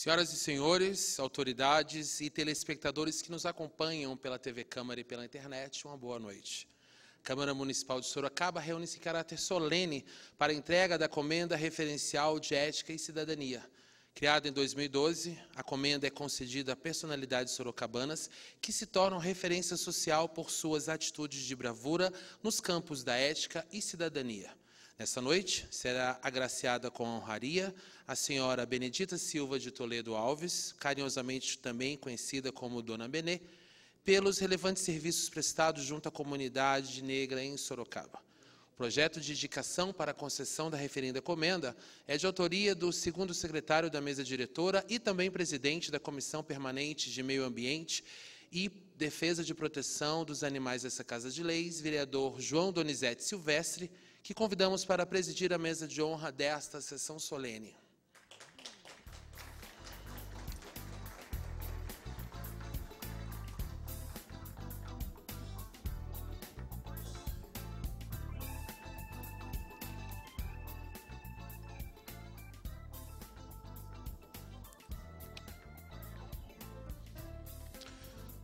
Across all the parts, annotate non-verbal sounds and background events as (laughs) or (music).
Senhoras e senhores, autoridades e telespectadores que nos acompanham pela TV Câmara e pela internet, uma boa noite. A Câmara Municipal de Sorocaba reúne-se em caráter solene para a entrega da Comenda Referencial de Ética e Cidadania. Criada em 2012, a comenda é concedida a personalidades sorocabanas que se tornam referência social por suas atitudes de bravura nos campos da ética e cidadania. Nessa noite, será agraciada com a honraria a senhora Benedita Silva de Toledo Alves, carinhosamente também conhecida como Dona Benê, pelos relevantes serviços prestados junto à comunidade negra em Sorocaba. O projeto de indicação para a concessão da referenda comenda é de autoria do segundo secretário da mesa diretora e também presidente da Comissão Permanente de Meio Ambiente e Defesa de Proteção dos Animais dessa Casa de Leis, vereador João Donizete Silvestre, que convidamos para presidir a mesa de honra desta sessão solene.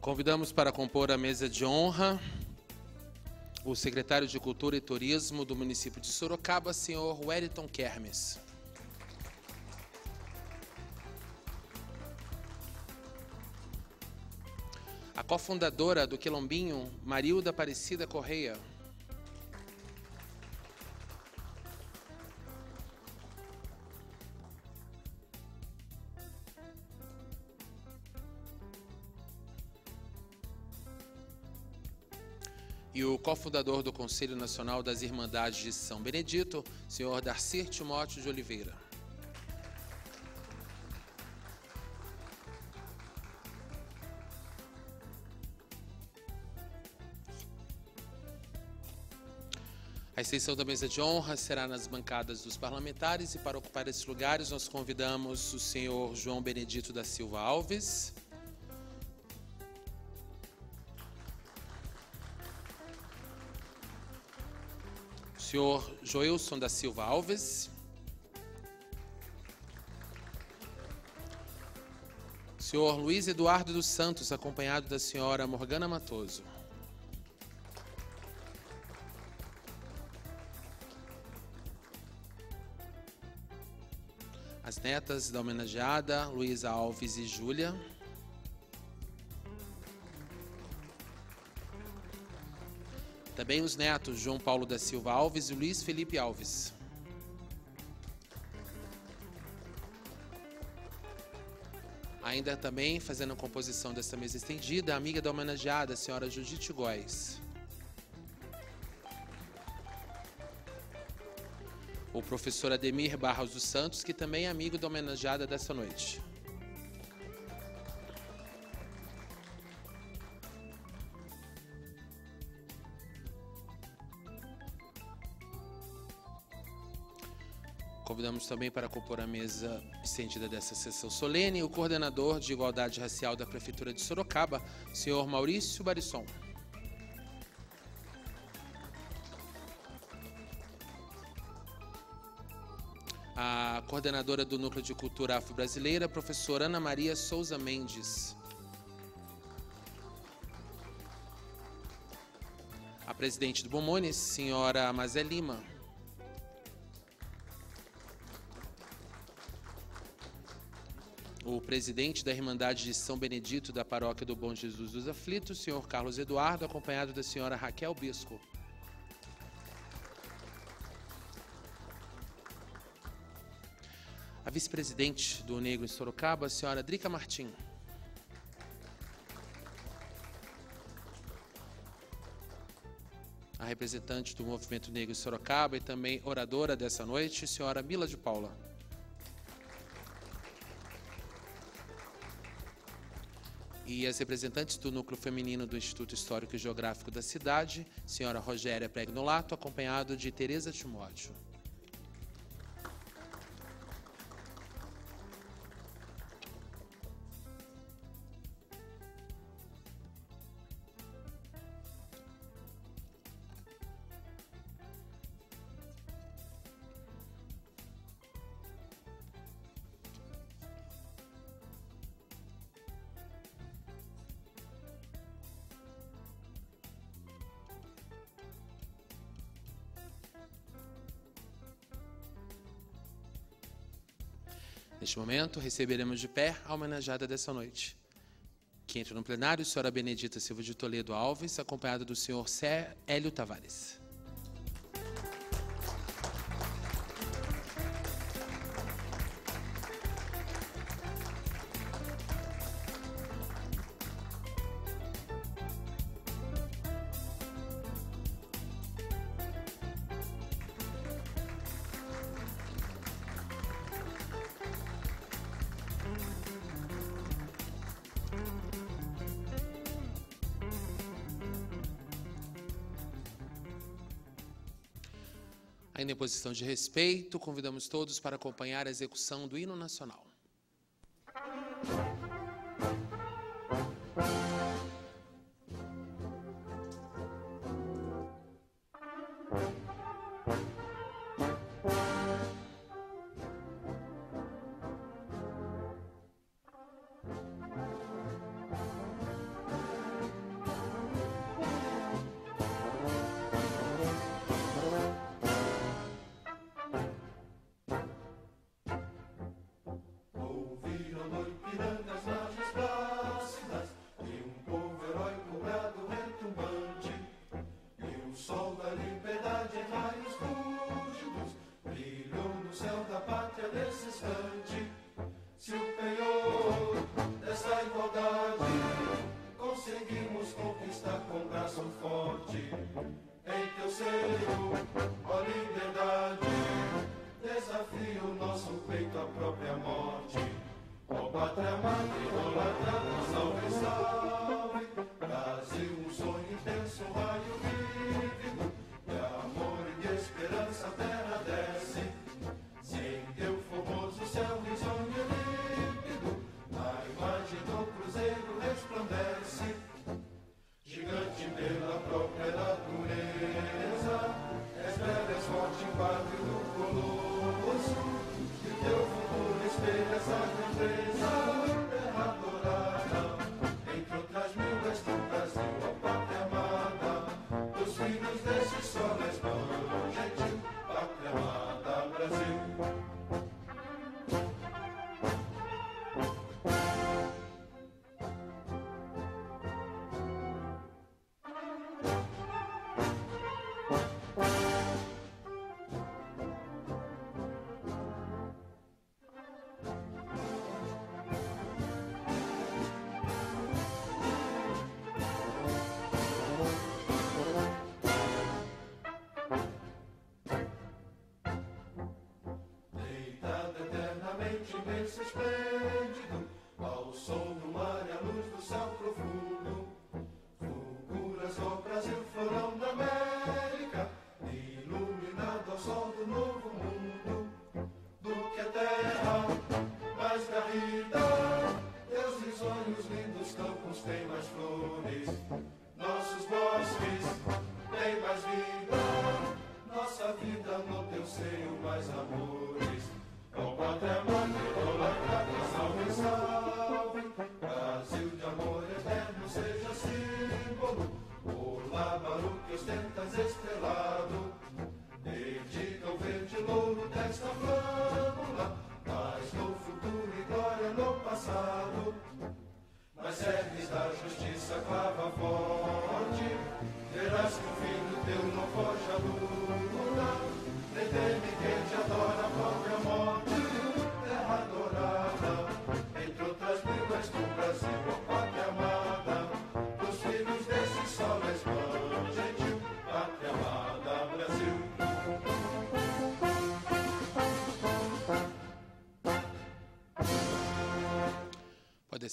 Convidamos para compor a mesa de honra o secretário de Cultura e Turismo do município de Sorocaba, senhor Wellington Kermes. A cofundadora do Quilombinho, Marilda Aparecida Correia. E o cofundador do Conselho Nacional das Irmandades de São Benedito, senhor Darcy Timóteo de Oliveira. A extensão da mesa de honra será nas bancadas dos parlamentares e para ocupar esses lugares nós convidamos o senhor João Benedito da Silva Alves. Senhor Joilson da Silva Alves. Senhor Luiz Eduardo dos Santos, acompanhado da senhora Morgana Matoso. As netas da homenageada, Luísa Alves e Júlia. Também os netos João Paulo da Silva Alves e Luiz Felipe Alves. Ainda também fazendo a composição dessa mesa estendida, a amiga da homenageada, a senhora Judite Góes. O professor Ademir Barros dos Santos, que também é amigo da homenageada dessa noite. Convidamos também para compor a mesa estendida dessa sessão solene o coordenador de Igualdade Racial da Prefeitura de Sorocaba, senhor Maurício Barisson. A coordenadora do Núcleo de Cultura Afro-Brasileira, professora Ana Maria Souza Mendes. A presidente do Bomones, senhora Mazé Lima. O presidente da Irmandade de São Benedito da Paróquia do Bom Jesus dos Aflitos, senhor Carlos Eduardo, acompanhado da senhora Raquel Bisco. A vice-presidente do Negro em Sorocaba, a senhora Drica Martim. A representante do Movimento Negro em Sorocaba e também oradora dessa noite, a senhora Mila de Paula. E as representantes do Núcleo Feminino do Instituto Histórico e Geográfico da cidade, senhora Rogéria Pregnolato, acompanhado de Tereza Timóteo. Neste momento, receberemos de pé a homenageada dessa noite. Que entra no plenário, a senhora Benedita Silva de Toledo Alves, acompanhada do senhor Cé Hélio Tavares. Ainda em posição de respeito, convidamos todos para acompanhar a execução do hino nacional.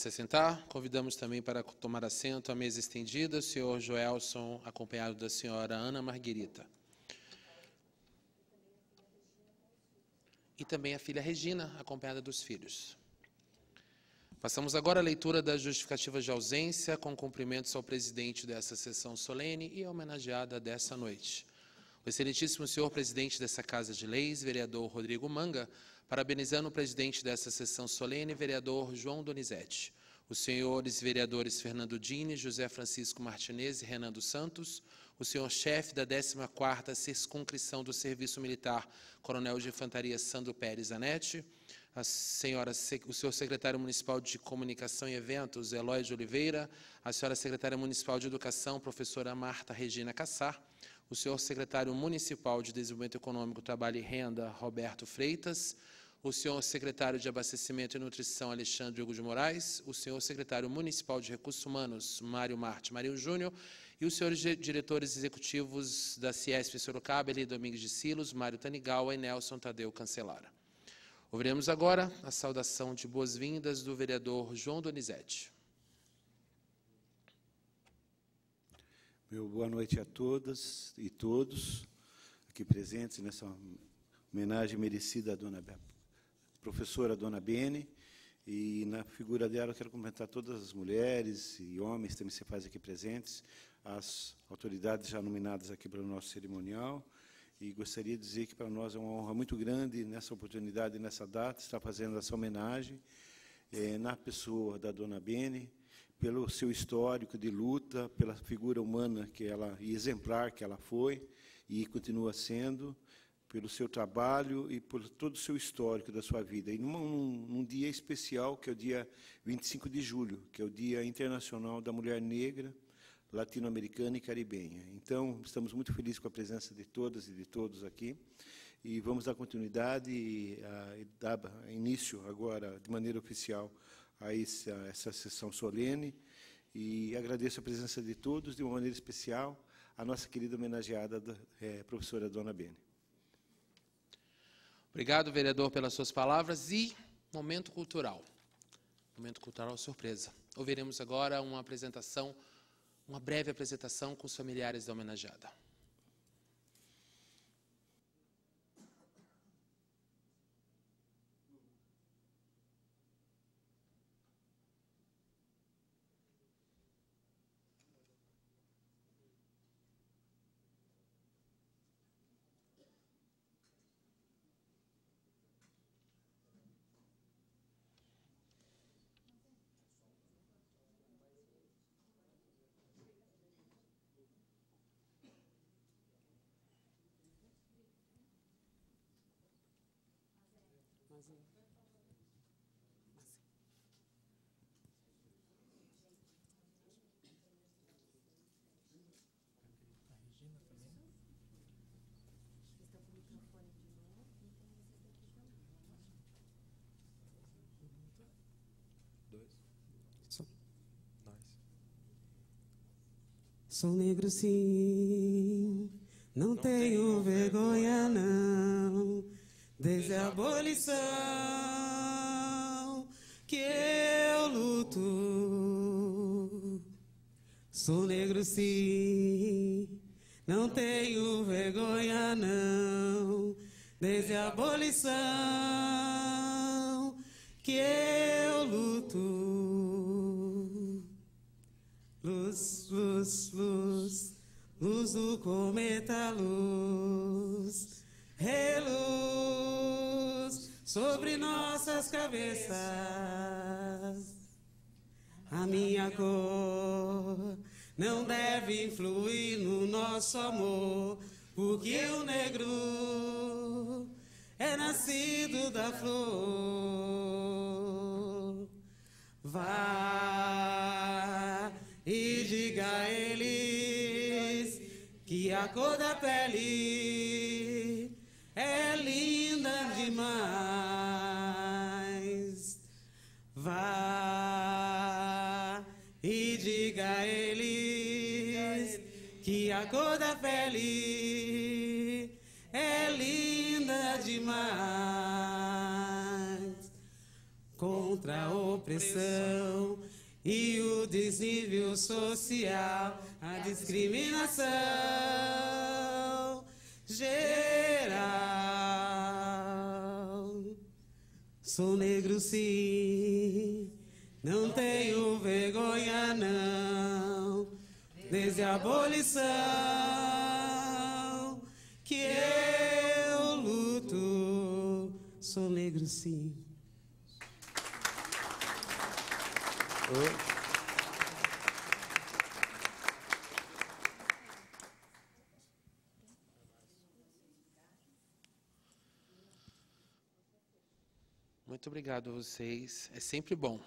Se sentar. Convidamos também para tomar assento à mesa estendida o senhor Joelson, acompanhado da senhora Ana Marguerita. E também a filha Regina, acompanhada dos filhos. Passamos agora à leitura das justificativas de ausência, com cumprimentos ao presidente dessa sessão solene e homenageada dessa noite. O excelentíssimo senhor presidente dessa Casa de Leis, vereador Rodrigo Manga, parabenizando o presidente dessa sessão solene, vereador João Donizete. Os senhores vereadores Fernando Dini, José Francisco Martinez e Renan dos Santos, o senhor chefe da 14ª Circunscrição do Serviço Militar, Coronel de Infantaria Sandro Pérez Anete, a senhora, o senhor secretário municipal de Comunicação e Eventos, Eloy de Oliveira, a senhora secretária municipal de Educação, professora Marta Regina Cassar, o senhor secretário municipal de Desenvolvimento Econômico, Trabalho e Renda, Roberto Freitas, o senhor secretário de Abastecimento e Nutrição, Alexandre Hugo de Moraes, o senhor secretário municipal de Recursos Humanos, Mário Marte Marinho Júnior, e os senhores di- diretores executivos da Ciesp Sorocaba, Eli Domingues de Silos, Mário Tanigawa e Nelson Tadeu Cancelara. Ouviremos agora a saudação de boas-vindas do vereador João Donizete. Meu boa noite a todas e todos aqui presentes nessa homenagem merecida à dona professora Dona Bene. E na figura dela eu quero cumprimentar todas as mulheres e homens também se fazem aqui presentes, as autoridades já nominadas aqui o nosso cerimonial. E gostaria de dizer que para nós é uma honra muito grande nessa oportunidade, nessa data, estar fazendo essa homenagem eh, na pessoa da Dona Bene, pelo seu histórico de luta, pela figura humana que ela e exemplar que ela foi e continua sendo, pelo seu trabalho e por todo o seu histórico da sua vida. E num, num- dia especial, que é o dia 25 de julho, que é o Dia Internacional da Mulher Negra, Latino-Americana e Caribenha. Então, estamos muito felizes com a presença de todas e de todos aqui. E vamos dar continuidade e, ah, e dar início agora, de maneira oficial, a essa, essa sessão solene. E agradeço a presença de todos, de uma maneira especial, a nossa querida homenageada, da- eh, professora Dona Bene. Obrigado, vereador, pelas suas palavras. E momento cultural. Momento cultural surpresa. Ouviremos agora uma apresentação, uma breve apresentação com os familiares da homenageada. Sou negro sim, não, tenho vergonha não, desde a abolição que eu luto. Sou negro sim, não tenho vergonha não, desde a abolição que eu luto. Luz, luz, luz, luz do cometa, luz, reluz sobre nossas cabeças. A minha cor não deve influir no nosso amor, porque o negro é nascido da flor. Vá e a cor da pele é linda demais. Vá e diga a eles que a cor da pele é linda demais contra a opressão e o desnível social, a discriminação geral. Sou negro sim, não tenho vergonha não, desde a abolição que eu luto. Sou negro sim. Muito obrigado a vocês. É sempre bom.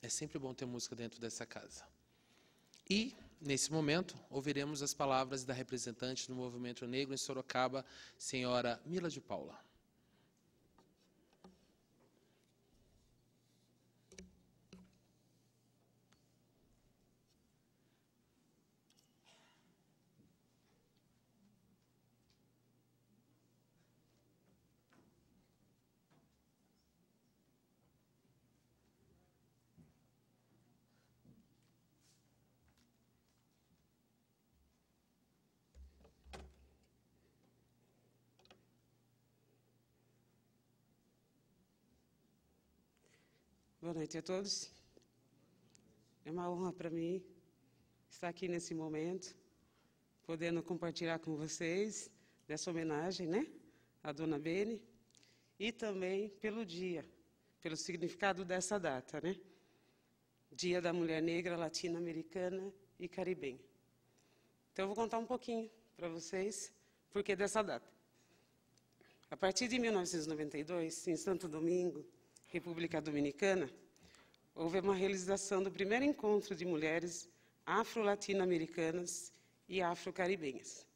É sempre bom ter música dentro dessa casa. E, nesse momento, ouviremos as palavras da representante do movimento negro em Sorocaba, senhora Mila de Paula. Boa noite a todos. É uma honra para mim estar aqui nesse momento, podendo compartilhar com vocês dessa homenagem, né, à Dona Bene, e também pelo dia, pelo significado dessa data, né? Dia da Mulher Negra Latino-Americana e Caribenha. Então eu vou contar um pouquinho para vocês porque dessa data. A partir de 1992, em Santo Domingo, República Dominicana, houve uma realização do primeiro encontro de mulheres afro-latino-americanas e afro-caribenhas.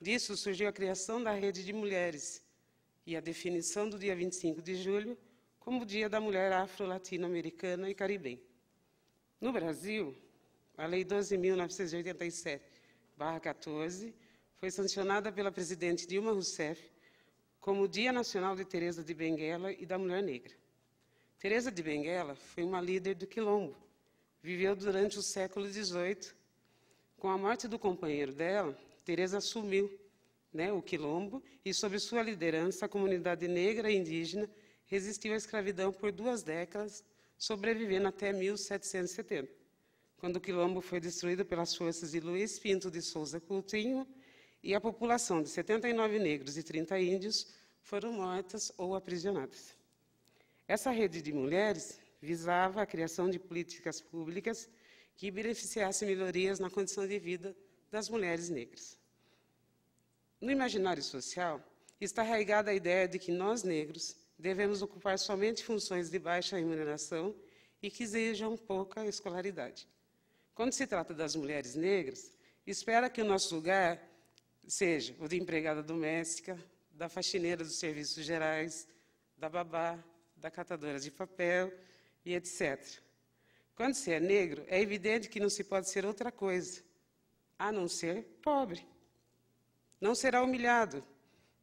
Disso surgiu a criação da Rede de Mulheres e a definição do dia 25 de julho como Dia da Mulher Afro-Latino-Americana e Caribenha. No Brasil, a Lei 12.987-14 foi sancionada pela presidente Dilma Rousseff como Dia Nacional de Teresa de Benguela e da Mulher Negra. Teresa de Benguela foi uma líder do quilombo. Viveu durante o século XVIII. Com a morte do companheiro dela, Teresa assumiu né, o quilombo e, sob sua liderança, a comunidade negra e indígena resistiu à escravidão por duas décadas, sobrevivendo até 1770, quando o quilombo foi destruído pelas forças de Luiz Pinto de Souza Coutinho e a população de 79 negros e 30 índios foram mortas ou aprisionadas. Essa rede de mulheres visava a criação de políticas públicas que beneficiassem melhorias na condição de vida das mulheres negras. No imaginário social, está arraigada a ideia de que nós, negros, devemos ocupar somente funções de baixa remuneração e que exijam pouca escolaridade. Quando se trata das mulheres negras, espera que o nosso lugar seja o de empregada doméstica, da faxineira dos serviços gerais, da babá, da catadora de papel e etc. Quando se é negro, é evidente que não se pode ser outra coisa, a não ser pobre. Não será humilhado,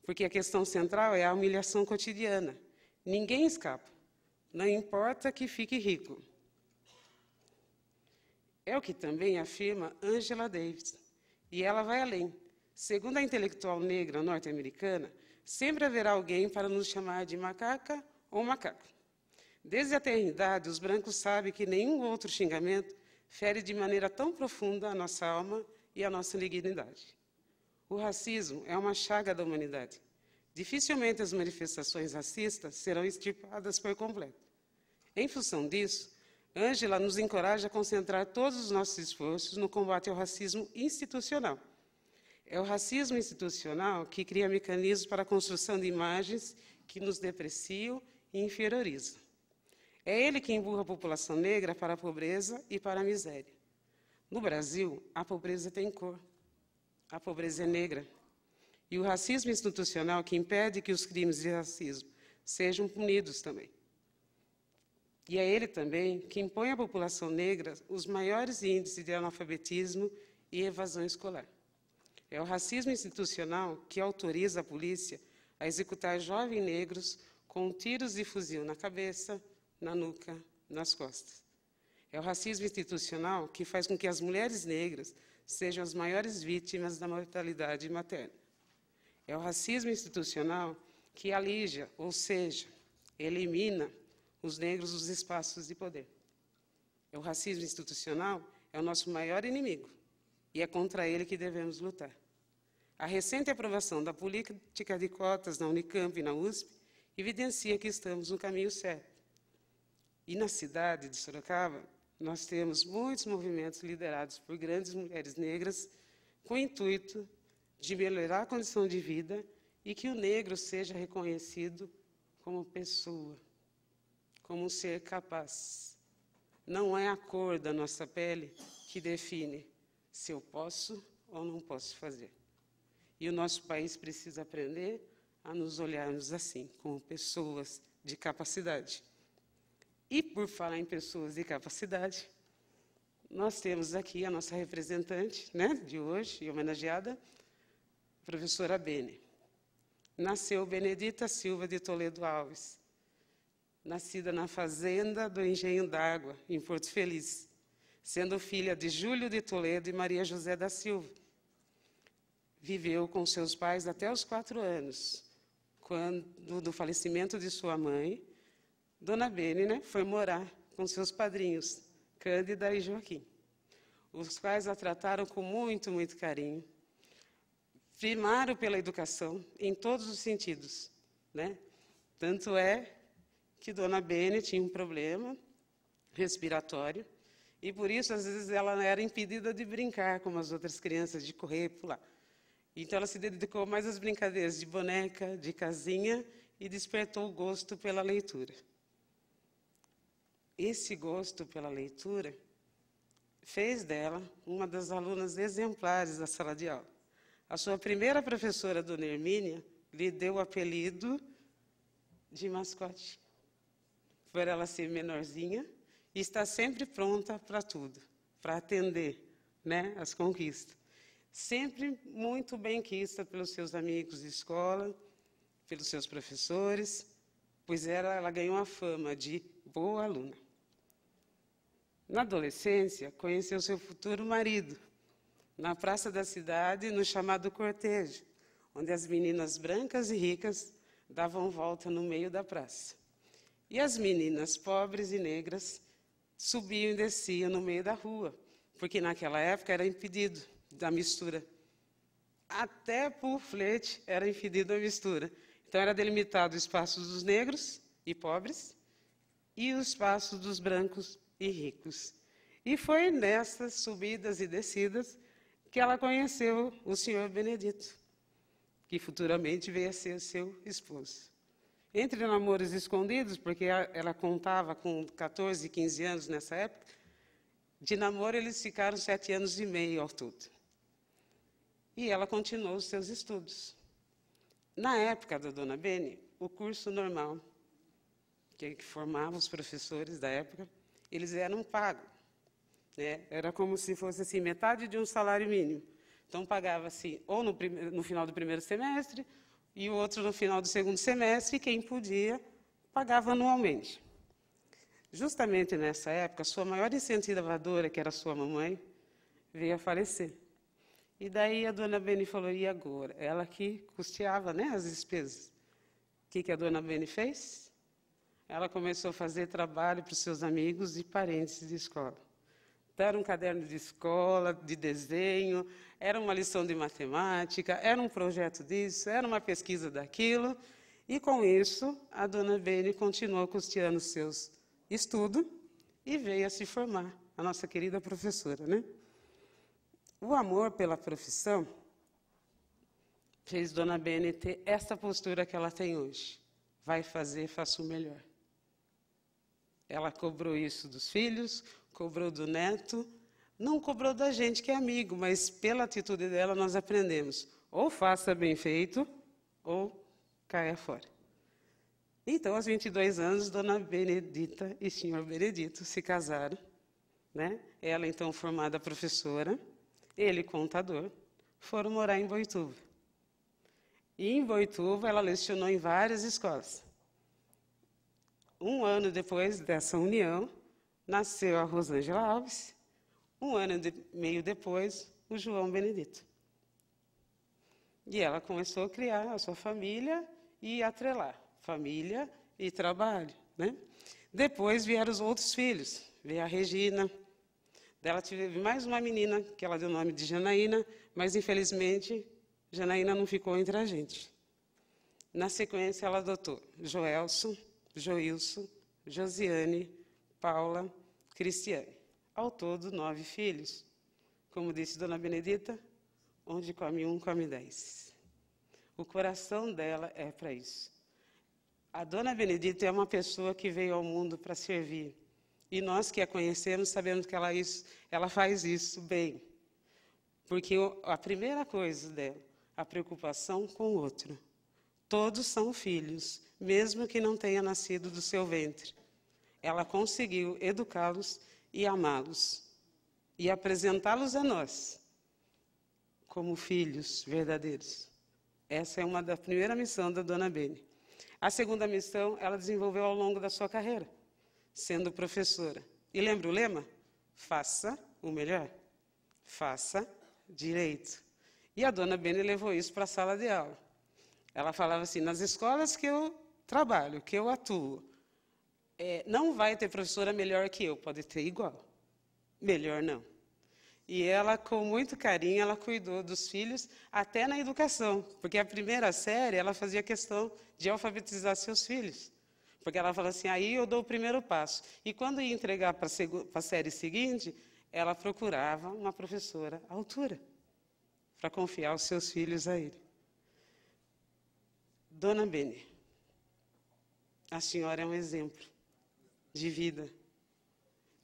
porque a questão central é a humilhação cotidiana. Ninguém escapa, não importa que fique rico. É o que também afirma Angela Davis, e ela vai além. Segundo a intelectual negra norte-americana, sempre haverá alguém para nos chamar de macaca ou macaco. Desde a eternidade, os brancos sabem que nenhum outro xingamento fere de maneira tão profunda a nossa alma e a nossa dignidade. O racismo é uma chaga da humanidade. Dificilmente as manifestações racistas serão extirpadas por completo. Em função disso, Ângela nos encoraja a concentrar todos os nossos esforços no combate ao racismo institucional. É o racismo institucional que cria mecanismos para a construção de imagens que nos depreciam e inferioriza. É ele que empurra a população negra para a pobreza e para a miséria. No Brasil, a pobreza tem cor. A pobreza é negra. E o racismo institucional que impede que os crimes de racismo sejam punidos também. E é ele também que impõe à população negra os maiores índices de analfabetismo e evasão escolar. É o racismo institucional que autoriza a polícia a executar jovens negros com tiros de fuzil na cabeça, na nuca, nas costas. É o racismo institucional que faz com que as mulheres negras sejam as maiores vítimas da mortalidade materna. É o racismo institucional que alija, ou seja, elimina os negros dos espaços de poder. É o racismo institucional é o nosso maior inimigo e é contra ele que devemos lutar. A recente aprovação da política de cotas na Unicamp e na USP evidencia que estamos no caminho certo. E na cidade de Sorocaba, nós temos muitos movimentos liderados por grandes mulheres negras com o intuito de melhorar a condição de vida e que o negro seja reconhecido como pessoa, como um ser capaz. Não é a cor da nossa pele que define se eu posso ou não posso fazer. E o nosso país precisa aprender a nos olharmos assim, como pessoas de capacidade. E por falar em pessoas de capacidade, nós temos aqui a nossa representante né, de hoje, e homenageada, a professora Bene. Nasceu Benedita Silva de Toledo Alves, nascida na fazenda do Engenho d'Água, em Porto Feliz, sendo filha de Júlio de Toledo e Maria José da Silva. Viveu com seus pais até os quatro anos, quando, do falecimento de sua mãe, Dona Bene né, foi morar com seus padrinhos, Cândida e Joaquim, os quais a trataram com muito, muito carinho. Primaram pela educação em todos os sentidos. Né? Tanto é que Dona Bene tinha um problema respiratório e por isso às vezes ela era impedida de brincar como as outras crianças, de correr e pular. Então ela se dedicou mais às brincadeiras de boneca, de casinha e despertou o gosto pela leitura esse gosto pela leitura fez dela uma das alunas exemplares da sala de aula. A sua primeira professora, Dona Hermínia, lhe deu o apelido de mascote, por ela ser menorzinha e estar sempre pronta para tudo, para atender né, as conquistas. Sempre muito bem quista pelos seus amigos de escola, pelos seus professores, pois ela, ela ganhou a fama de boa aluna. Na adolescência, conheceu seu futuro marido, na praça da cidade, no chamado cortejo, onde as meninas brancas e ricas davam volta no meio da praça. E as meninas pobres e negras subiam e desciam no meio da rua, porque naquela época era impedido da mistura. Até por flete era impedido a mistura. Então era delimitado o espaço dos negros e pobres e o espaço dos brancos e ricos. E foi nessas subidas e descidas que ela conheceu o senhor Benedito, que futuramente veio a ser seu esposo. Entre namoros escondidos, porque ela contava com 14, 15 anos nessa época, de namoro eles ficaram sete anos e meio ao todo. E ela continuou os seus estudos. Na época da dona Bene, o curso normal, que formava os professores da época, eles eram pagos. Né? Era como se fosse assim, metade de um salário mínimo. Então, pagava-se ou no, no, final do primeiro semestre e o outro no final do segundo semestre, e quem podia pagava anualmente. Justamente nessa época, sua maior incentivadora, que era sua mamãe, veio a falecer. E daí a dona Beni falou, e agora? Ela que custeava né, as despesas. O que, que a dona Beni fez? ela começou a fazer trabalho para os seus amigos e parentes de escola. Então, era um caderno de escola, de desenho, era uma lição de matemática, era um projeto disso, era uma pesquisa daquilo. E, com isso, a dona Bene continuou custeando seus estudos e veio a se formar, a nossa querida professora. Né? O amor pela profissão fez Dona Bene ter essa postura que ela tem hoje. Vai fazer, faça o melhor. Ela cobrou isso dos filhos, cobrou do neto, não cobrou da gente que é amigo, mas pela atitude dela nós aprendemos. Ou faça bem feito, ou caia fora. Então, aos 22 anos, Dona Benedita e Senhor Benedito se casaram. Né? Ela, então, formada professora, ele, contador, foram morar em Boituva. E em Boituva, ela lecionou em várias escolas um ano depois dessa união, nasceu a Rosângela Alves. Um ano e meio depois, o João Benedito. E ela começou a criar a sua família e atrelar família e trabalho. Né? Depois vieram os outros filhos. Veio a Regina. Dela teve mais uma menina, que ela deu o nome de Janaína, mas infelizmente Janaína não ficou entre a gente. Na sequência, ela adotou Joelson, Joilson, Josiane, Paula, Cristiane. Ao todo, nove filhos. Como disse Dona Benedita, onde come um, come dez. O coração dela é para isso. A dona Benedita é uma pessoa que veio ao mundo para servir. E nós que a conhecemos sabemos que ela, isso, ela faz isso bem. Porque a primeira coisa dela, a preocupação com o outro. Todos são filhos, mesmo que não tenha nascido do seu ventre. Ela conseguiu educá-los e amá-los e apresentá-los a nós como filhos verdadeiros. Essa é uma da primeira missão da dona Beni. A segunda missão ela desenvolveu ao longo da sua carreira, sendo professora. E lembra o lema? Faça o melhor. Faça direito. E a dona Beni levou isso para a sala de aula. Ela falava assim: nas escolas que eu trabalho, que eu atuo, é, não vai ter professora melhor que eu, pode ter igual. Melhor não. E ela, com muito carinho, ela cuidou dos filhos até na educação, porque a primeira série ela fazia questão de alfabetizar seus filhos. Porque ela falou assim, aí eu dou o primeiro passo. E quando ia entregar para a série seguinte, ela procurava uma professora à altura, para confiar os seus filhos a ele. Dona Bene, a senhora é um exemplo de vida.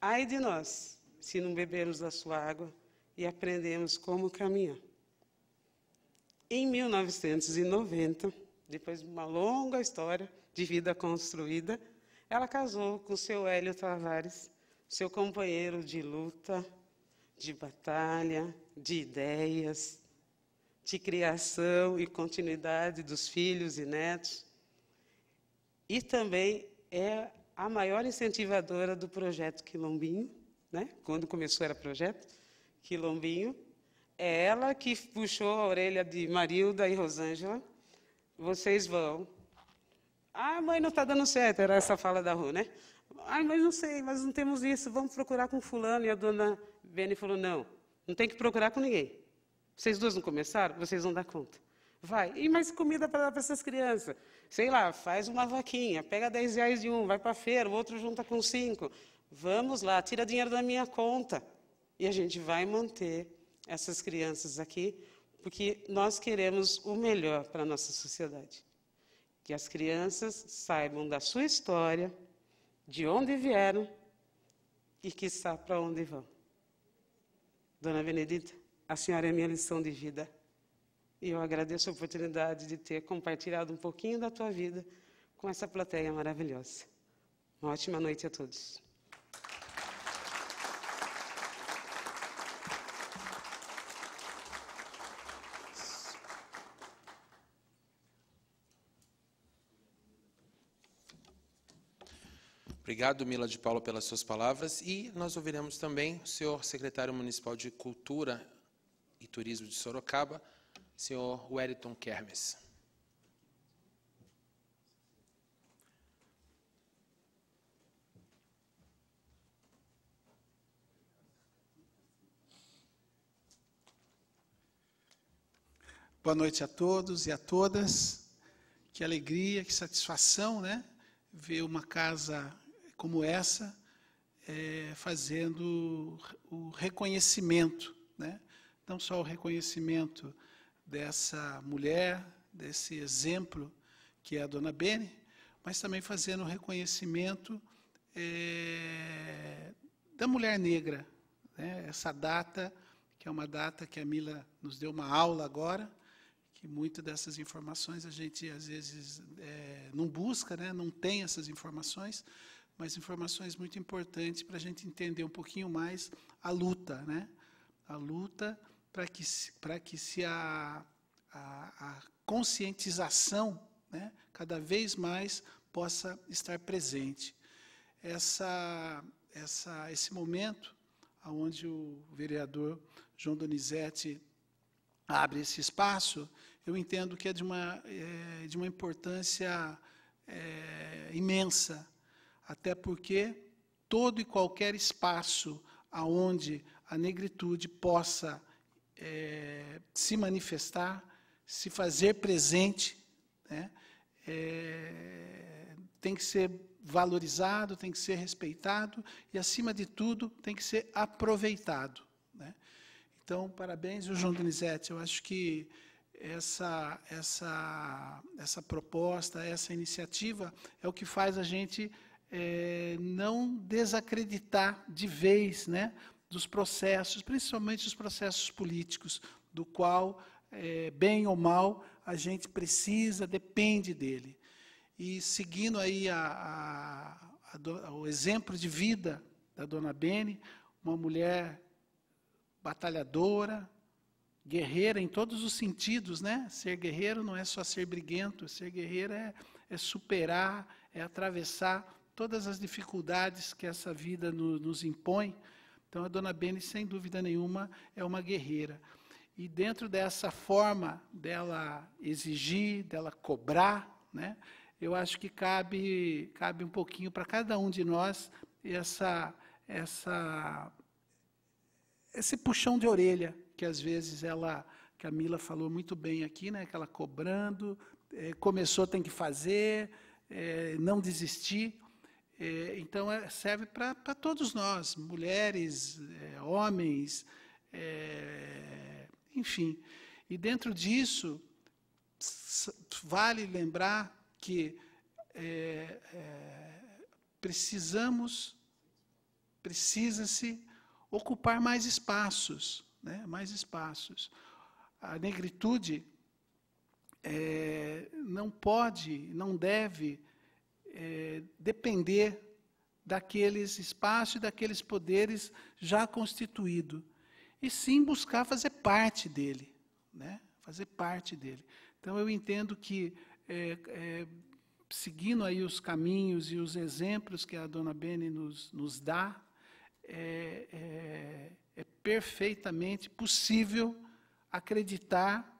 Ai de nós, se não bebermos da sua água e aprendemos como caminhar. Em 1990, depois de uma longa história de vida construída, ela casou com seu Hélio Tavares, seu companheiro de luta, de batalha, de ideias, de criação e continuidade dos filhos e netos. E também é a maior incentivadora do projeto Quilombinho, né? quando começou era projeto, Quilombinho. É ela que puxou a orelha de Marilda e Rosângela. Vocês vão. Ah, mãe, não está dando certo, era essa fala da rua, né? Ah, mas não sei, mas não temos isso, vamos procurar com fulano. E a dona Beni falou, não, não tem que procurar com ninguém. Vocês duas não começaram? Vocês vão dar conta. Vai. E mais comida para dar para essas crianças? Sei lá, faz uma vaquinha, pega 10 reais de um, vai para a feira, o outro junta com cinco. Vamos lá, tira dinheiro da minha conta. E a gente vai manter essas crianças aqui, porque nós queremos o melhor para a nossa sociedade. Que as crianças saibam da sua história, de onde vieram e que está para onde vão. Dona Benedita, a senhora é minha lição de vida. E eu agradeço a oportunidade de ter compartilhado um pouquinho da tua vida com essa plateia maravilhosa. Uma ótima noite a todos. Obrigado, Mila de Paula, pelas suas palavras. E nós ouviremos também o senhor secretário municipal de Cultura e Turismo de Sorocaba, senhor Wellington Kermes. Boa noite a todos e a todas. Que alegria, que satisfação, né? Ver uma casa como essa, é, fazendo o reconhecimento, né? não só o reconhecimento dessa mulher, desse exemplo que é a Dona Bene, mas também fazendo o reconhecimento é, da mulher negra. Né? Essa data, que é uma data que a Mila nos deu uma aula agora, que muitas dessas informações a gente às vezes é, não busca, né? não tem essas informações, mas informações muito importantes para a gente entender um pouquinho mais a luta, né? A luta para que, para que se a, a, a conscientização né, cada vez mais possa estar presente. Essa, essa, esse momento onde o vereador João Donizete abre esse espaço, eu entendo que é de uma, é, de uma importância é, imensa, até porque todo e qualquer espaço aonde a negritude possa é, se manifestar, se fazer presente, né, é, tem que ser valorizado, tem que ser respeitado e, acima de tudo, tem que ser aproveitado. Né. Então, parabéns, João Donizete. Eu acho que essa, essa, essa proposta, essa iniciativa, é o que faz a gente é, não desacreditar de vez né, dos processos, principalmente os processos políticos, do qual, é, bem ou mal, a gente precisa, depende dele. E seguindo aí a, a, a, o exemplo de vida da dona Bene, uma mulher batalhadora, guerreira em todos os sentidos, né? Ser guerreiro não é só ser briguento, ser guerreiro é, é superar, é atravessar todas as dificuldades que essa vida no, nos impõe. Então, a dona Bene, sem dúvida nenhuma, é uma guerreira. E dentro dessa forma dela exigir, dela cobrar, né, eu acho que cabe, cabe um pouquinho para cada um de nós essa, essa, esse puxão de orelha que às vezes ela, Camila falou muito bem aqui, né, que ela cobrando, é, começou, tem que fazer, é, não desistir. É, então, é, serve para todos nós, mulheres, é, homens, é, enfim. E dentro disso, vale lembrar que é, é, precisamos, precisa-se ocupar mais espaços, né? mais espaços. A negritude não pode, não deve é, depender daqueles espaços e daqueles poderes já constituídos, e sim buscar fazer parte dele, né? fazer parte dele. Então eu entendo que é, é, seguindo aí os caminhos e os exemplos que a dona Bene nos, nos dá, é, é, é perfeitamente possível acreditar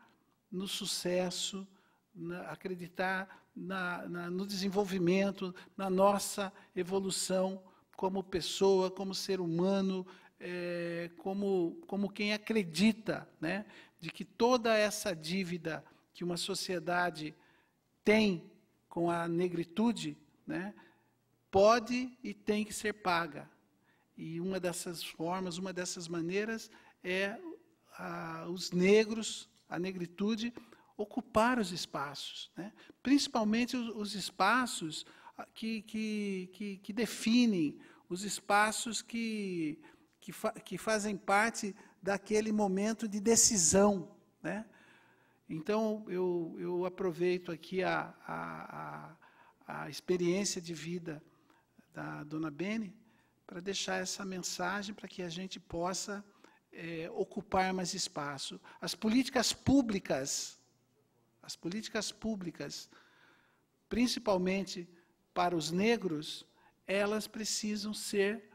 no sucesso, na, acreditar na, na, no desenvolvimento, na nossa evolução como pessoa, como ser humano, é, como, como quem acredita né, de que toda essa dívida que uma sociedade tem com a negritude, né, pode e tem que ser paga. E uma dessas formas, uma dessas maneiras é a, os negros, a negritude, ocupar os espaços, né? principalmente os, os espaços que, que, que, que, definem, os espaços que, que, fa, que fazem parte daquele momento de decisão. Né? Então, eu, eu aproveito aqui a, a, a, a experiência de vida da dona Bene para deixar essa mensagem para que a gente possa é, ocupar mais espaço. As políticas públicas, as políticas públicas, principalmente para os negros, elas precisam ser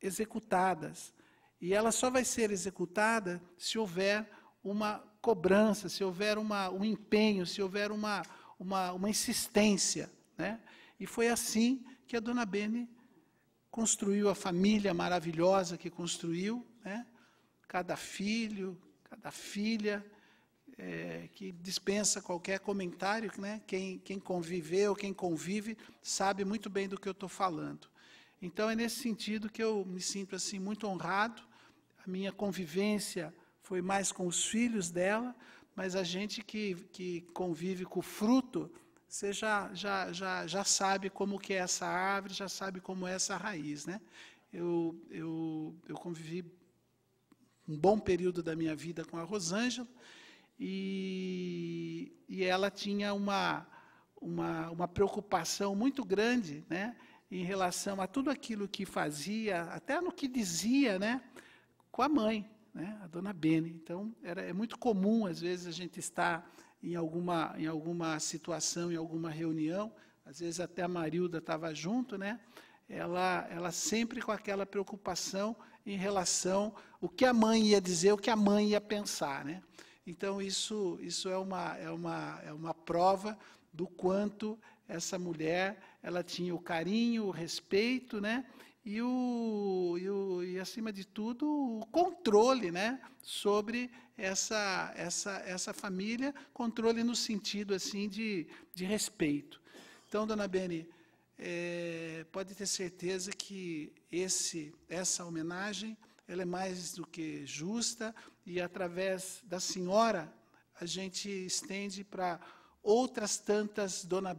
executadas. E ela só vai ser executada se houver uma cobrança, se houver uma, um empenho, se houver uma, uma, uma insistência. Né? E foi assim que a dona Bene construiu a família maravilhosa que construiu, né? cada filho, cada filha, é, que dispensa qualquer comentário, né? quem, quem conviveu, quem convive, sabe muito bem do que eu estou falando. Então, é nesse sentido que eu me sinto assim muito honrado, a minha convivência foi mais com os filhos dela, mas a gente que, que convive com o fruto, você já, já, já, já sabe como que é essa árvore, já sabe como é essa raiz. Né? Eu, eu, eu convivi um bom período da minha vida com a Rosângela, e, e ela tinha uma, uma, uma preocupação muito grande né, em relação a tudo aquilo que fazia, até no que dizia, né, com a mãe né, a dona Bene. Então, era, é muito comum, às vezes, a gente estar em alguma, em alguma situação, em alguma reunião, às vezes até a Marilda estava junto, né? Ela, ela sempre com aquela preocupação em relação o que a mãe ia dizer, o que a mãe ia pensar, né? Então isso, isso é uma, é uma, é uma prova do quanto essa mulher ela tinha o carinho, o respeito, né? e, o, e, o, e, acima de tudo, o controle né, sobre essa, essa, essa família, controle no sentido assim de, de respeito. Então, dona Beni, é, pode ter certeza que esse, essa homenagem ela é mais do que justa, e através da senhora, a gente estende para outras tantas dona,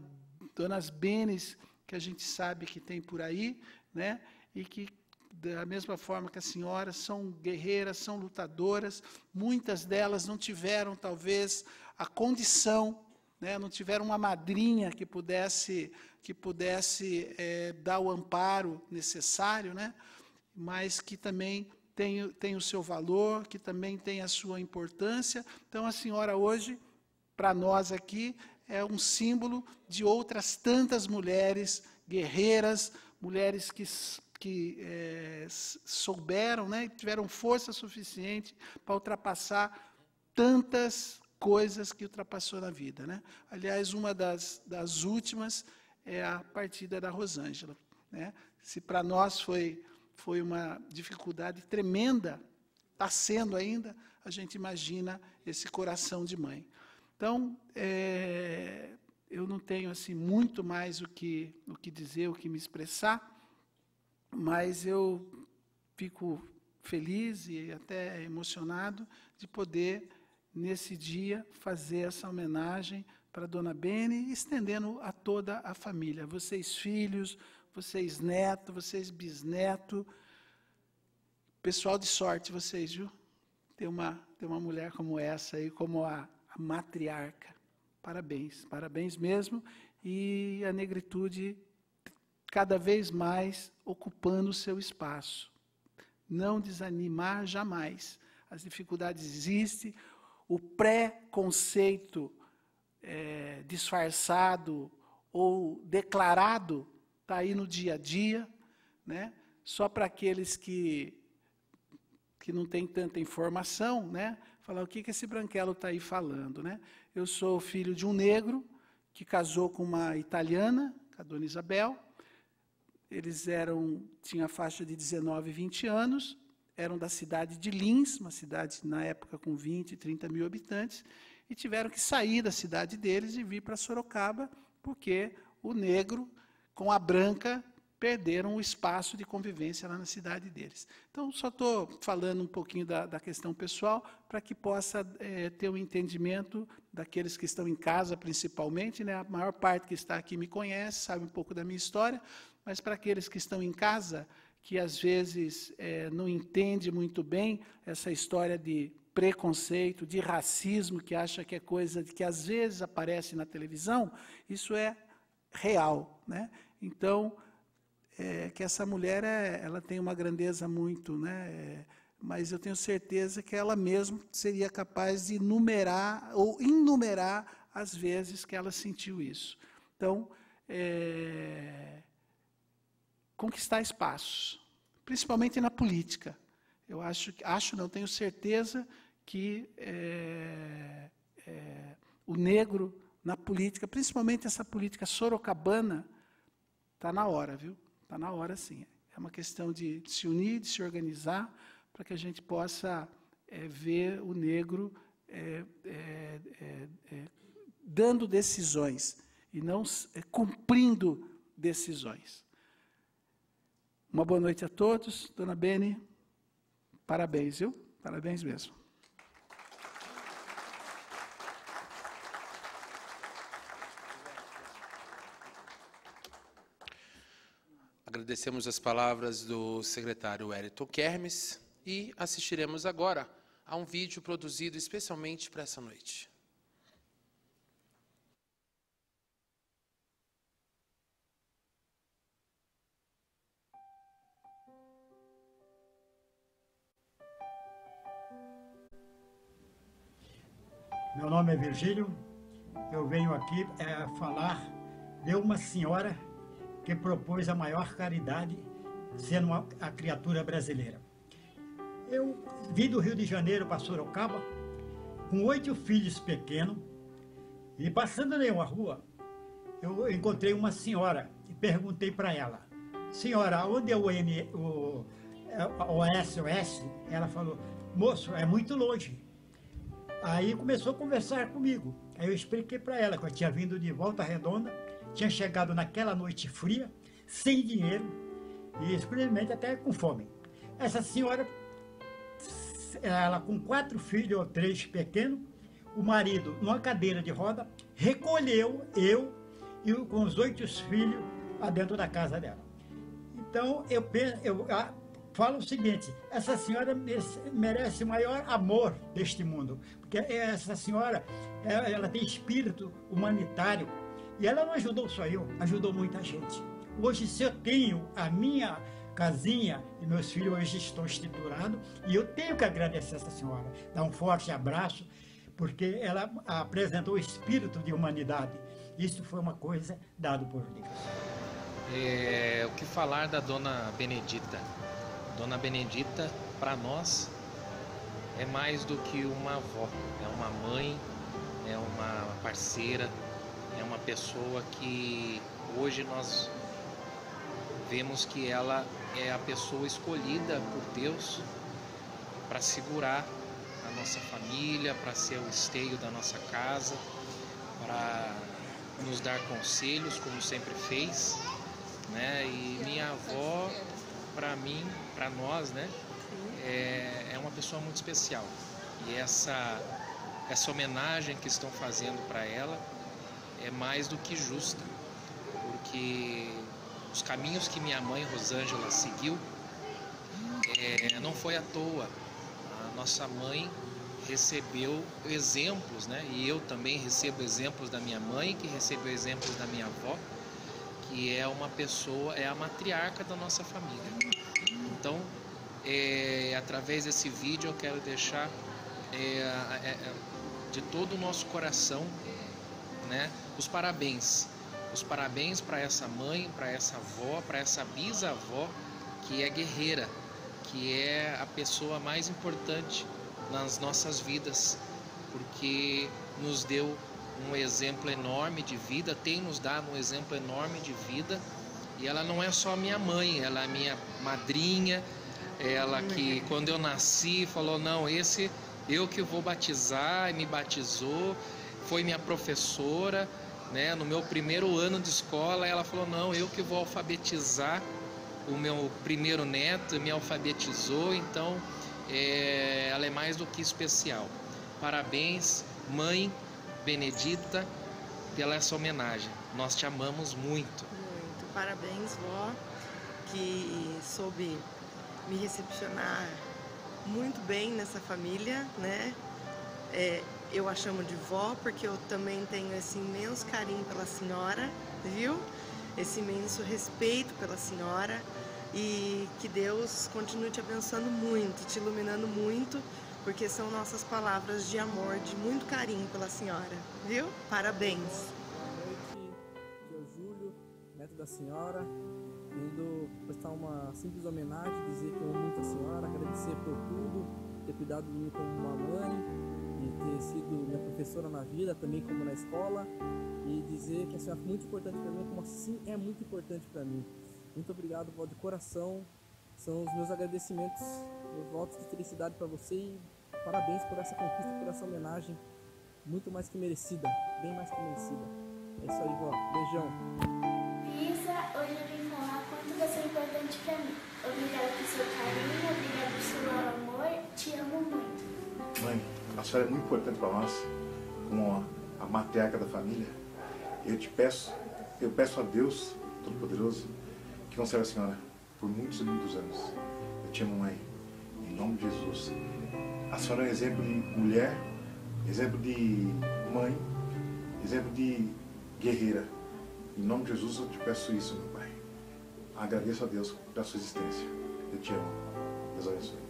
donas Benes que a gente sabe que tem por aí, né? E que da mesma forma que as senhoras são guerreiras, são lutadoras, muitas delas não tiveram talvez a condição, né? Não tiveram uma madrinha que pudesse que pudesse é, dar o amparo necessário, né? Mas que também tem, tem o seu valor, que também tem a sua importância. Então, a senhora hoje, para nós aqui, é um símbolo de outras tantas mulheres guerreiras, mulheres que, que é, souberam, né, tiveram força suficiente para ultrapassar tantas coisas que ultrapassou na vida. Né? Aliás, uma das, das últimas é a partida da Rosângela. Né? Se para nós foi foi uma dificuldade tremenda, está sendo ainda, a gente imagina esse coração de mãe. Então, é, eu não tenho assim muito mais o que, o que dizer, o que me expressar, mas eu fico feliz e até emocionado de poder, nesse dia, fazer essa homenagem para a Dona Bene, estendendo a toda a família, vocês filhos, vocês neto, vocês bisneto. Pessoal de sorte vocês, viu? Ter uma, ter uma mulher como essa aí, como a, a matriarca. Parabéns, parabéns mesmo. E a negritude cada vez mais ocupando o seu espaço. Não desanimar jamais. As dificuldades existem, o pré-conceito é, disfarçado ou declarado está aí no dia a dia, né? só para aqueles que, que não têm tanta informação, né? falar o que, que esse branquelo está aí falando. Né? Eu sou filho de um negro que casou com uma italiana, a dona Isabel. Eles eram, tinham a faixa de 19 e 20 anos, eram da cidade de Lins, uma cidade na época com 20, 30 mil habitantes, e tiveram que sair da cidade deles e vir para Sorocaba, porque o negro com a branca perderam o espaço de convivência lá na cidade deles. Então, só estou falando um pouquinho da, da questão pessoal para que possa é, ter um entendimento daqueles que estão em casa, principalmente. Né? A maior parte que está aqui me conhece, sabe um pouco da minha história, mas para aqueles que estão em casa, que às vezes é, não entende muito bem essa história de preconceito, de racismo, que acha que é coisa que às vezes aparece na televisão, isso é real. Né? Então, é, que essa mulher é, ela tem uma grandeza muito, né? É, mas eu tenho certeza que ela mesma seria capaz de numerar ou enumerar as vezes que ela sentiu isso. Então, é, conquistar espaços, principalmente na política. Eu acho, acho não tenho certeza que é, é, o negro na política, principalmente essa política sorocabana, está na hora, viu? Está na hora sim. É uma questão de se unir, de se organizar, para que a gente possa é, ver o negro é, é, é, é dando decisões e não é, cumprindo decisões. Uma boa noite a todos. Dona Bene, parabéns, viu? Parabéns mesmo. Agradecemos as palavras do secretário Wellington Kermes e assistiremos agora a um vídeo produzido especialmente para essa noite. Meu nome é Virgílio, eu venho aqui é, falar de uma senhora que propôs a maior caridade, sendo uma, a criatura brasileira. Eu vim do Rio de Janeiro para Sorocaba, com oito filhos pequenos, e passando em uma rua, eu encontrei uma senhora e perguntei para ela, senhora, onde é o, M, o, é, o SOS? Ela falou, moço, é muito longe. Aí começou a conversar comigo. Aí eu expliquei para ela que eu tinha vindo de Volta Redonda tinha chegado naquela noite fria, sem dinheiro e simplesmente até com fome. Essa senhora, ela com quatro filhos ou três pequenos, o marido, numa cadeira de roda, recolheu eu e com os oito filhos dentro da casa dela. Então, eu, penso, eu falo o seguinte: essa senhora merece- o maior amor deste mundo, porque essa senhora ela tem espírito humanitário e ela não ajudou só eu, ajudou muita gente. Hoje, se eu tenho a minha casinha e meus filhos hoje estão estruturados e eu tenho que agradecer essa senhora, dar um forte abraço, porque ela apresentou o espírito de humanidade. Isso foi uma coisa dada por Deus. É, o que falar da Dona Benedita? Dona Benedita, para nós, é mais do que uma avó, é uma mãe, é uma parceira, é uma pessoa que hoje nós vemos que ela é a pessoa escolhida por Deus para segurar a nossa família, para ser o esteio da nossa casa, para nos dar conselhos, como sempre fez, né? E minha avó, para mim, para nós, né? É, é uma pessoa muito especial. E essa essa homenagem que estão fazendo para ela é mais do que justa, porque os caminhos que minha mãe Rosângela seguiu é, não foi à toa. A nossa mãe recebeu exemplos, né? E eu também recebo exemplos da minha mãe, que recebeu exemplos da minha avó, que é uma pessoa, é a matriarca da nossa família. Então, é, através desse vídeo, eu quero deixar é, é, é, de todo o nosso coração, né? Os parabéns, os parabéns para essa mãe, para essa avó, para essa bisavó que é guerreira, que é a pessoa mais importante nas nossas vidas, porque nos deu um exemplo enorme de vida, tem nos dado um exemplo enorme de vida. E ela não é só minha mãe, ela é minha madrinha, ela que quando eu nasci falou: "Não, esse eu que vou batizar", e me batizou, foi minha professora, né? No meu primeiro ano de escola, ela falou: "Não, eu que vou alfabetizar o meu primeiro neto, me alfabetizou, então é, ela é mais do que especial. Parabéns, mãe Benedita, pela essa homenagem. Nós te amamos muito. Muito. Parabéns, vó, que soube me recepcionar muito bem nessa família, né? É, eu a chamo de vó porque eu também tenho esse imenso carinho pela senhora, viu? Esse imenso respeito pela senhora e que Deus continue te abençoando muito, te iluminando muito, porque são nossas palavras de amor, de muito carinho pela senhora, viu? Parabéns. Boa noite, aqui é o Júlio, neto da senhora, indo prestar uma simples homenagem, dizer que eu amo muito a senhora, agradecer por tudo, ter cuidado de mim como uma mãe ter sido minha professora na vida, também como na escola, e dizer que a senhora é muito importante para mim, como assim é muito importante para mim. Muito obrigado, vó, de coração. São os meus agradecimentos, meus votos de felicidade para você e parabéns por essa conquista, por essa homenagem muito mais que merecida, bem mais que merecida. É isso aí, vó. Beijão. Lisa, hoje eu vim falar quanto você é importante pra mim. Obrigada por seu carinho, obrigada por seu amor, te amo muito. Mãe, a senhora é muito importante para nós, como a matriarca da família. Eu te peço, eu peço a Deus Todo-Poderoso que conserve a senhora por muitos e muitos anos. Eu te amo, mãe, em nome de Jesus. A senhora é um exemplo de mulher, exemplo de mãe, exemplo de guerreira. Em nome de Jesus eu te peço isso, meu pai. Agradeço a Deus pela sua existência. Eu te amo. Deus abençoe.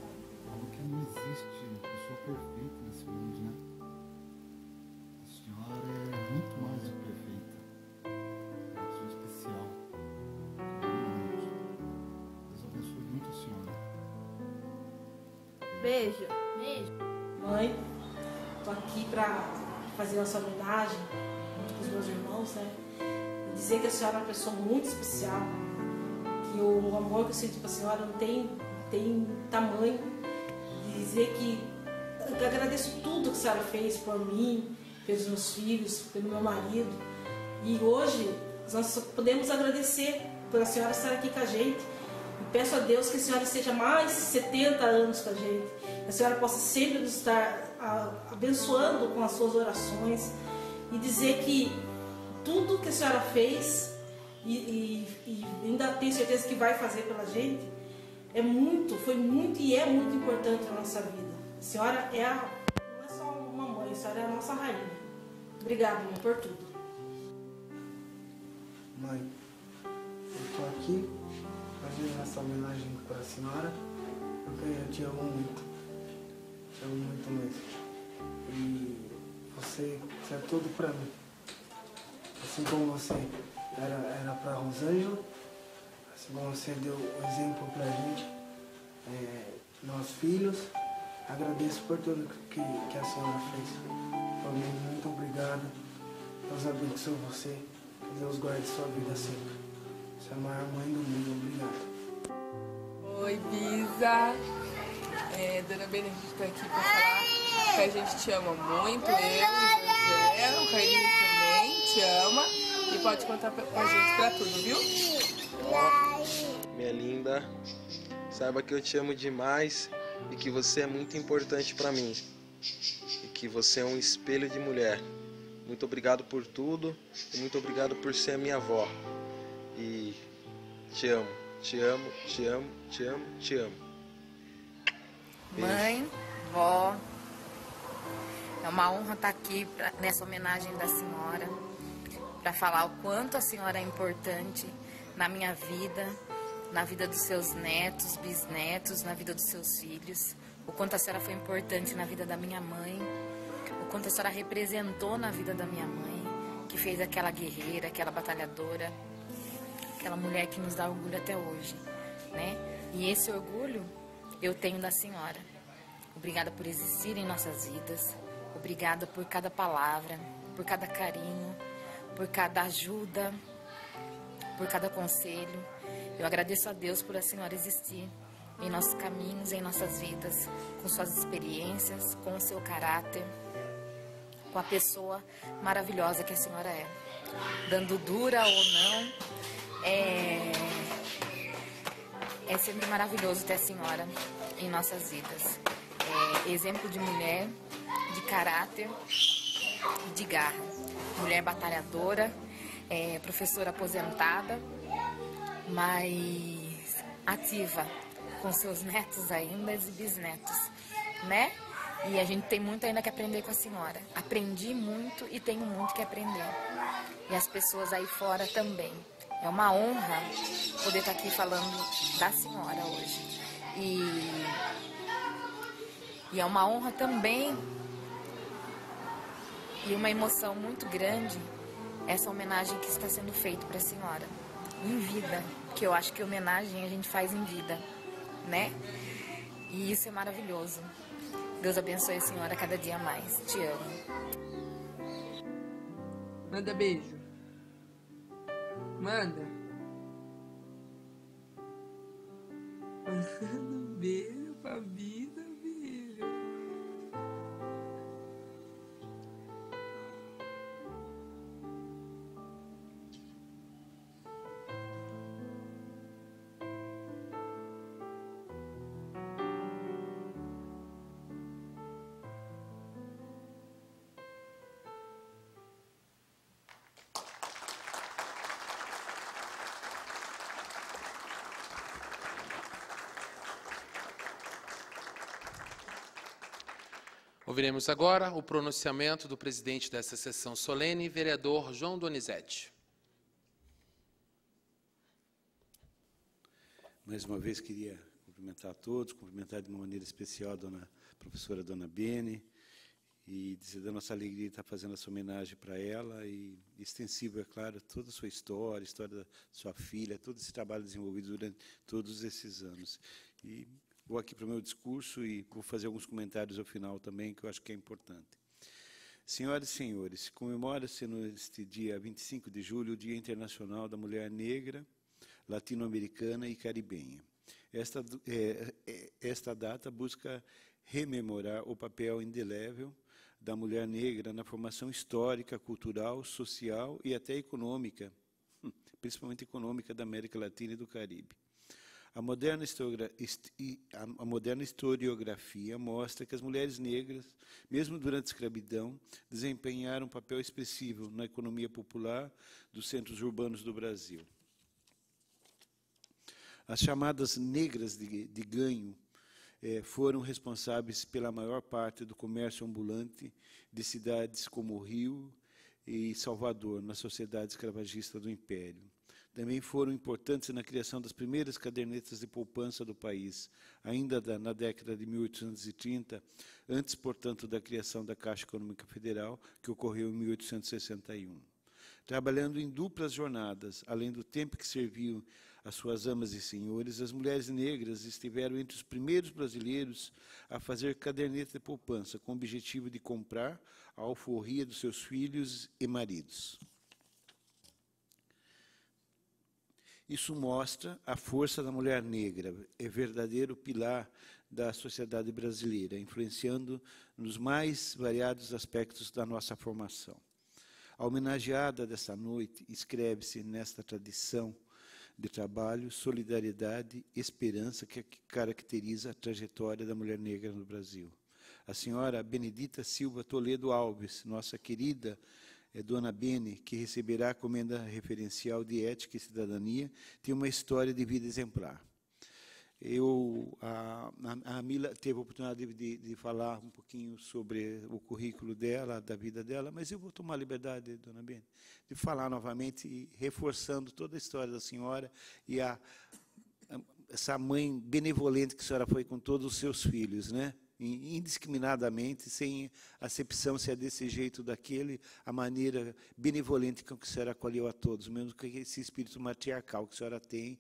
Fazer essa homenagem junto com os meus irmãos, né? E dizer que a senhora é uma pessoa muito especial, que o amor que eu sinto pra senhora não tem, tem tamanho. E dizer que eu agradeço tudo que a senhora fez por mim, pelos meus filhos, pelo meu marido. E hoje nós podemos agradecer por a senhora estar aqui com a gente, peço a Deus que a senhora esteja mais 70 anos com a gente, que a senhora possa sempre nos estar abençoando com as suas orações e dizer que tudo que a senhora fez e, e, e ainda tenho certeza que vai fazer pela gente é muito, foi muito e é muito importante na nossa vida. A senhora é a, não é só uma mãe, a senhora é a nossa rainha. Obrigada, mãe, por tudo. Mãe, eu estou aqui fazendo essa homenagem para a senhora, porque eu te amo muito. Amo muito mesmo. E você, você é tudo para mim. Assim como você era, era para Rosângela, assim como você deu o exemplo para a gente, é, nós filhos, agradeço por tudo que, que a senhora fez. Por mim, muito obrigado. Deus abençoe você. Que Deus guarde sua vida sempre. Você é a maior mãe do mundo. Obrigado. Oi, Bisa. É, Dona Benedita aqui para falar que a gente te ama muito. Eu, José, o Carlinhos também te ama. E pode contar com a gente para tudo, viu? Minha linda, saiba que eu te amo demais e que você é muito importante para mim. E que você é um espelho de mulher. Muito obrigado por tudo e muito obrigado por ser a minha avó. E te amo, te amo, te amo, te amo, te amo. Mãe, vó, é uma honra estar aqui pra, nessa homenagem da senhora para falar o quanto a senhora é importante na minha vida, na vida dos seus netos, bisnetos, na vida dos seus filhos, o quanto a senhora foi importante na vida da minha mãe, o quanto a senhora representou na vida da minha mãe, que fez aquela guerreira, aquela batalhadora, aquela mulher que nos dá orgulho até hoje, né? E esse orgulho eu tenho da senhora. Obrigada por existir em nossas vidas. Obrigada por cada palavra, por cada carinho, por cada ajuda, por cada conselho. Eu agradeço a Deus por a senhora existir em nossos caminhos, em nossas vidas, com suas experiências, com o seu caráter, com a pessoa maravilhosa que a senhora é. Dando dura ou não, é, é sempre maravilhoso ter a senhora em nossas vidas. É exemplo de mulher, de caráter e de garra. Mulher batalhadora, é, professora aposentada, mas ativa com seus netos ainda e bisnetos, né? E a gente tem muito ainda que aprender com a senhora. Aprendi muito e tenho muito que aprender. E as pessoas aí fora também. É uma honra poder estar aqui falando da senhora hoje. E, e é uma honra também e uma emoção muito grande essa homenagem que está sendo feita para a senhora em vida, que eu acho que homenagem a gente faz em vida, né? E isso é maravilhoso. Deus abençoe a senhora cada dia mais. Te amo. Manda beijo. Manda. Manda beijo pra Ouviremos agora o pronunciamento do presidente dessa sessão solene, vereador João Donizete. Mais uma vez queria cumprimentar a todos, cumprimentar de uma maneira especial a dona professora Dona Bene e dizer da nossa alegria de estar fazendo essa homenagem para ela e extensivo, é claro, toda a sua história, a história da sua filha, todo esse trabalho desenvolvido durante todos esses anos. E vou aqui para o meu discurso e vou fazer alguns comentários ao final também, que eu acho que é importante. Senhoras e senhores, comemora-se neste dia 25 de julho o Dia Internacional da Mulher Negra, Latino-Americana e Caribenha. Esta, é, é, esta data busca rememorar o papel indelével da mulher negra na formação histórica, cultural, social e até econômica, (laughs) principalmente econômica da América Latina e do Caribe. A moderna, a moderna historiografia mostra que as mulheres negras, mesmo durante a escravidão, desempenharam um papel expressivo na economia popular dos centros urbanos do Brasil. As chamadas negras de, de ganho eh, foram responsáveis pela maior parte do comércio ambulante de cidades como Rio e Salvador, na sociedade escravagista do Império. Também foram importantes na criação das primeiras cadernetas de poupança do país, ainda da- na década de 1830, antes, portanto, da criação da Caixa Econômica Federal, que ocorreu em 1861 trabalhando em duplas jornadas, além do tempo que serviam às suas amas e senhores, as mulheres negras estiveram entre os primeiros brasileiros a fazer caderneta de poupança, com o objetivo de comprar a alforria dos seus filhos e maridos. Isso mostra a força da mulher negra, é verdadeiro pilar da sociedade brasileira, influenciando nos mais variados aspectos da nossa formação. A homenageada dessa noite escreve-se nesta tradição de trabalho, solidariedade e esperança que caracteriza a trajetória da mulher negra no Brasil. A senhora Benedita Silva Toledo Alves, nossa querida Dona Bene, que receberá a comenda referencial de ética e cidadania, tem uma história de vida exemplar. Eu, a, a, Mila teve a oportunidade de, de, falar um pouquinho sobre o currículo dela, da vida dela, mas eu vou tomar a liberdade, dona Bene, de falar novamente, reforçando toda a história da senhora e a, a- essa mãe benevolente que a senhora foi com todos os seus filhos, né? In- Indiscriminadamente, sem acepção se é desse jeito ou daquele, a maneira benevolente com que a senhora acolheu a todos, mesmo com esse espírito matriarcal que a senhora tem,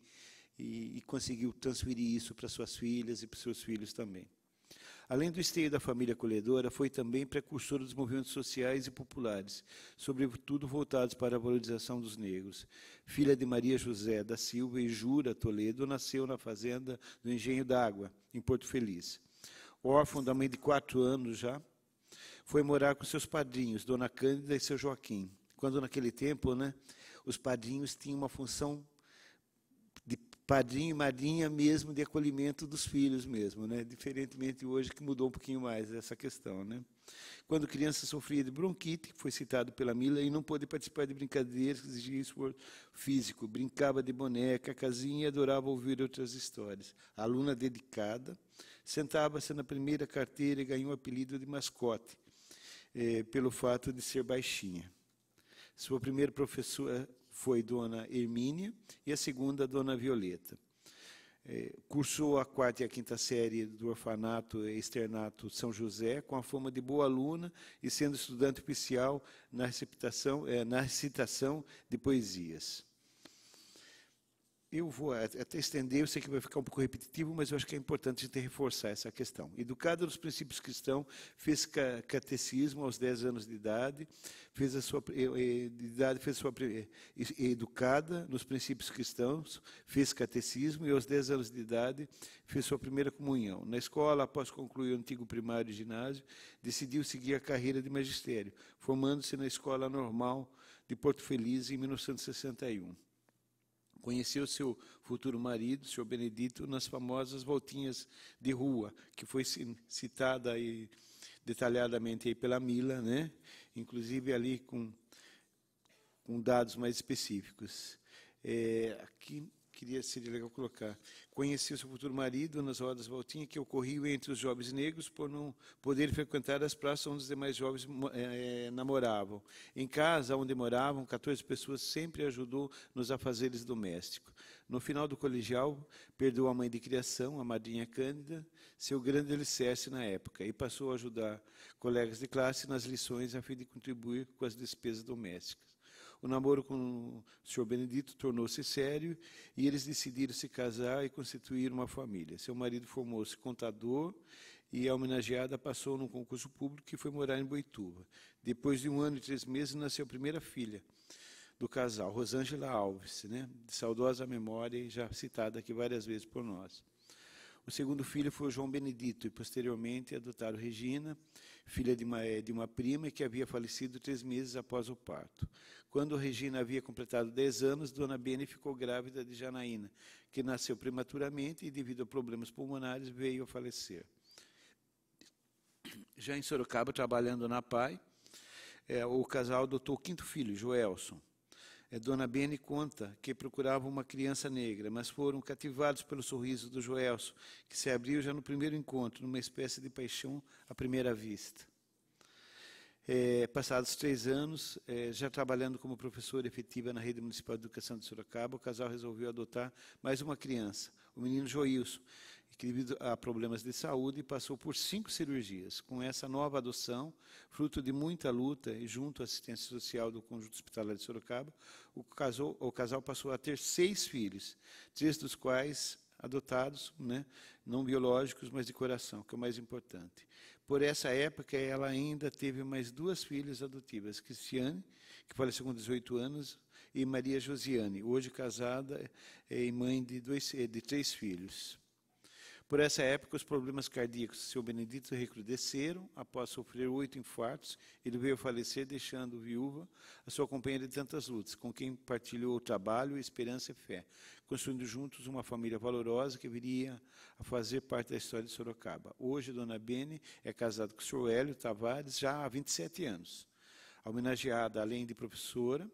e, e conseguiu transferir isso para suas filhas e para seus filhos também. Além do esteio da família acolhedora, foi também precursora dos movimentos sociais e populares, sobretudo voltados para a valorização dos negros. Filha de Maria José da Silva e Jura Toledo, nasceu na fazenda do Engenho d'Água, em Porto Feliz. Órfão da mãe de quatro anos já, foi morar com seus padrinhos, Dona Cândida e seu Joaquim. Quando naquele tempo, né, os padrinhos tinham uma função de padrinho e madrinha mesmo de acolhimento dos filhos mesmo, né? Diferentemente hoje que mudou um pouquinho mais essa questão, né? Quando criança sofria de bronquite, foi citado pela Mila e não pôde participar de brincadeiras que exigiam esforço físico, brincava de boneca, casinha e adorava ouvir outras histórias. Aluna dedicada, sentava-se na primeira carteira e ganhou o apelido de mascote, eh, pelo fato de ser baixinha. Sua primeira professora foi Dona Hermínia e a segunda, Dona Violeta. Eh, cursou a quarta e a quinta série do orfanato externato São José, com a fama de boa aluna e sendo estudante oficial na recitação, eh, na recitação de poesias. Eu vou at- até estender, eu sei que vai ficar um pouco repetitivo, mas eu acho que é importante a gente reforçar essa questão. Educada nos princípios cristãos, fez ca- catecismo aos 10 anos de idade, fez a sua eh, eh, de idade fez sua eh, educada nos princípios cristãos, fez catecismo e aos 10 anos de idade fez sua primeira comunhão. Na escola, após concluir o antigo primário e ginásio, decidiu seguir a carreira de magistério, formando-se na Escola Normal de Porto Feliz em 1961. Conheceu seu futuro marido, senhor Benedito, nas famosas voltinhas de rua, que foi ci- citada aí detalhadamente aí pela Mila, né? inclusive ali com, com dados mais específicos. É, aqui queria seria legal colocar. Conheceu seu futuro marido nas rodas voltinha que ocorriam entre os jovens negros por não poder frequentar as praças onde os demais jovens eh, namoravam. Em casa onde moravam, 14 pessoas sempre ajudou nos afazeres domésticos. No final do colegial, perdeu a mãe de criação, a madrinha Cândida, seu grande alicerce na época, e passou a ajudar colegas de classe nas lições a fim de contribuir com as despesas domésticas. O namoro com o senhor Benedito tornou-se sério e eles decidiram se casar e constituir uma família. Seu marido formou-se contador e a homenageada passou num concurso público e foi morar em Boituva. Depois de um ano e três meses, nasceu a primeira filha do casal, Rosângela Alves, né? de saudosa memória e já citada aqui várias vezes por nós. O segundo filho foi o João Benedito e, posteriormente, adotaram Regina, filha de uma, eh, de uma prima que havia falecido três meses após o parto. Quando Regina havia completado 10 anos, Dona Bene ficou grávida de Janaína, que nasceu prematuramente e, devido a problemas pulmonares, veio a falecer. Já em Sorocaba, trabalhando na PAI, é, o casal adotou o quinto filho, Joelson. É, Dona Bene conta que procuravam uma criança negra, mas foram cativados pelo sorriso do Joelson, que se abriu já no primeiro encontro, numa espécie de paixão à primeira vista. É, passados três anos, é, já trabalhando como professora efetiva na Rede Municipal de Educação de Sorocaba, o casal resolveu adotar mais uma criança, o menino Joilson, devido a problemas de saúde passou por cinco cirurgias. Com essa nova adoção, fruto de muita luta e junto à assistência social do Conjunto Hospitalar de Sorocaba, o casal, o casal passou a ter seis filhos, três dos quais adotados, né, não biológicos, mas de coração, que é o mais importante. Por essa época, ela ainda teve mais duas filhas adotivas, Cristiane, que faleceu com 18 anos, e Maria Josiane, hoje casada e mãe de, dois, de três filhos. Por essa época, os problemas cardíacos do seu Benedito recrudesceram. Após sofrer oito infartos, ele veio a falecer, deixando viúva a sua companheira de tantas lutas, com quem partilhou o trabalho, esperança e fé, construindo juntos uma família valorosa que viria a fazer parte da história de Sorocaba. Hoje, Dona Bene é casada com o senhor Hélio Tavares, já há 27 anos. Homenageada, além de professora,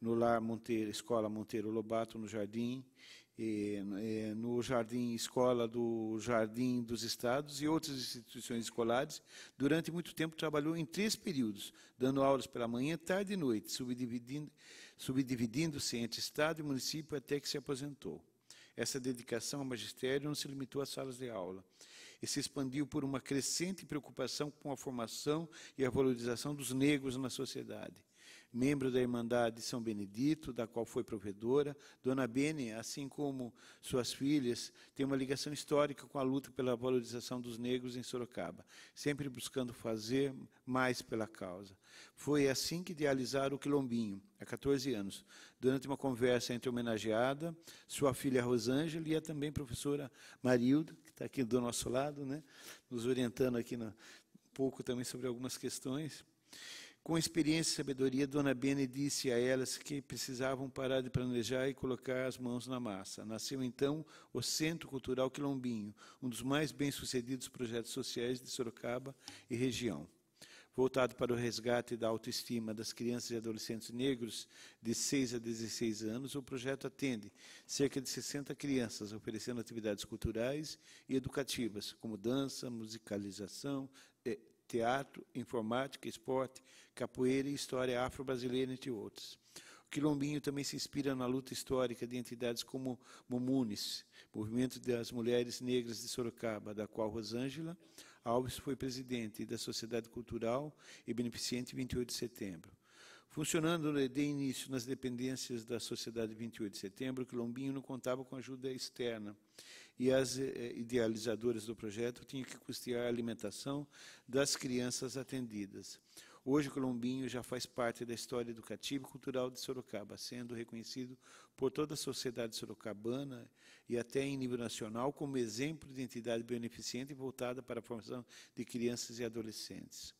no Lar Monteiro, Escola Monteiro Lobato, no Jardim, e, e, no Jardim Escola do Jardim dos Estados e outras instituições escolares. Durante muito tempo trabalhou em três períodos, dando aulas pela manhã, tarde e noite, subdividindo, subdividindo-se entre Estado e município até que se aposentou. Essa dedicação ao magistério não se limitou às salas de aula e se expandiu por uma crescente preocupação com a formação e a valorização dos negros na sociedade membro da Irmandade São Benedito, da qual foi provedora. Dona Bene, assim como suas filhas, tem uma ligação histórica com a luta pela valorização dos negros em Sorocaba, sempre buscando fazer mais pela causa. Foi assim que idealizaram o Quilombinho, há 14 anos, durante uma conversa entre homenageada, sua filha Rosângela e a também professora Marilda, que está aqui do nosso lado, né, nos orientando aqui um pouco também sobre algumas questões. Com experiência e sabedoria, Dona Bene disse a elas que precisavam parar de planejar e colocar as mãos na massa. Nasceu então o Centro Cultural Quilombinho, um dos mais bem-sucedidos projetos sociais de Sorocaba e região. Voltado para o resgate da autoestima das crianças e adolescentes negros de 6 a 16 anos, o projeto atende cerca de 60 crianças, oferecendo atividades culturais e educativas, como dança, musicalização, teatro, informática, esporte, capoeira e história afro-brasileira, entre outros. O Quilombinho também se inspira na luta histórica de entidades como Mumunes, Movimento das Mulheres Negras de Sorocaba, da qual Rosângela Alves foi presidente, da Sociedade Cultural e Beneficente 28 de Setembro. Funcionando de início nas dependências da Sociedade 28 de Setembro, o Quilombinho não contava com ajuda externa e as eh, idealizadoras do projeto tinham que custear a alimentação das crianças atendidas. Hoje, Colombinho já faz parte da história educativa e cultural de Sorocaba, sendo reconhecido por toda a sociedade sorocabana e até em nível nacional como exemplo de entidade beneficente voltada para a formação de crianças e adolescentes.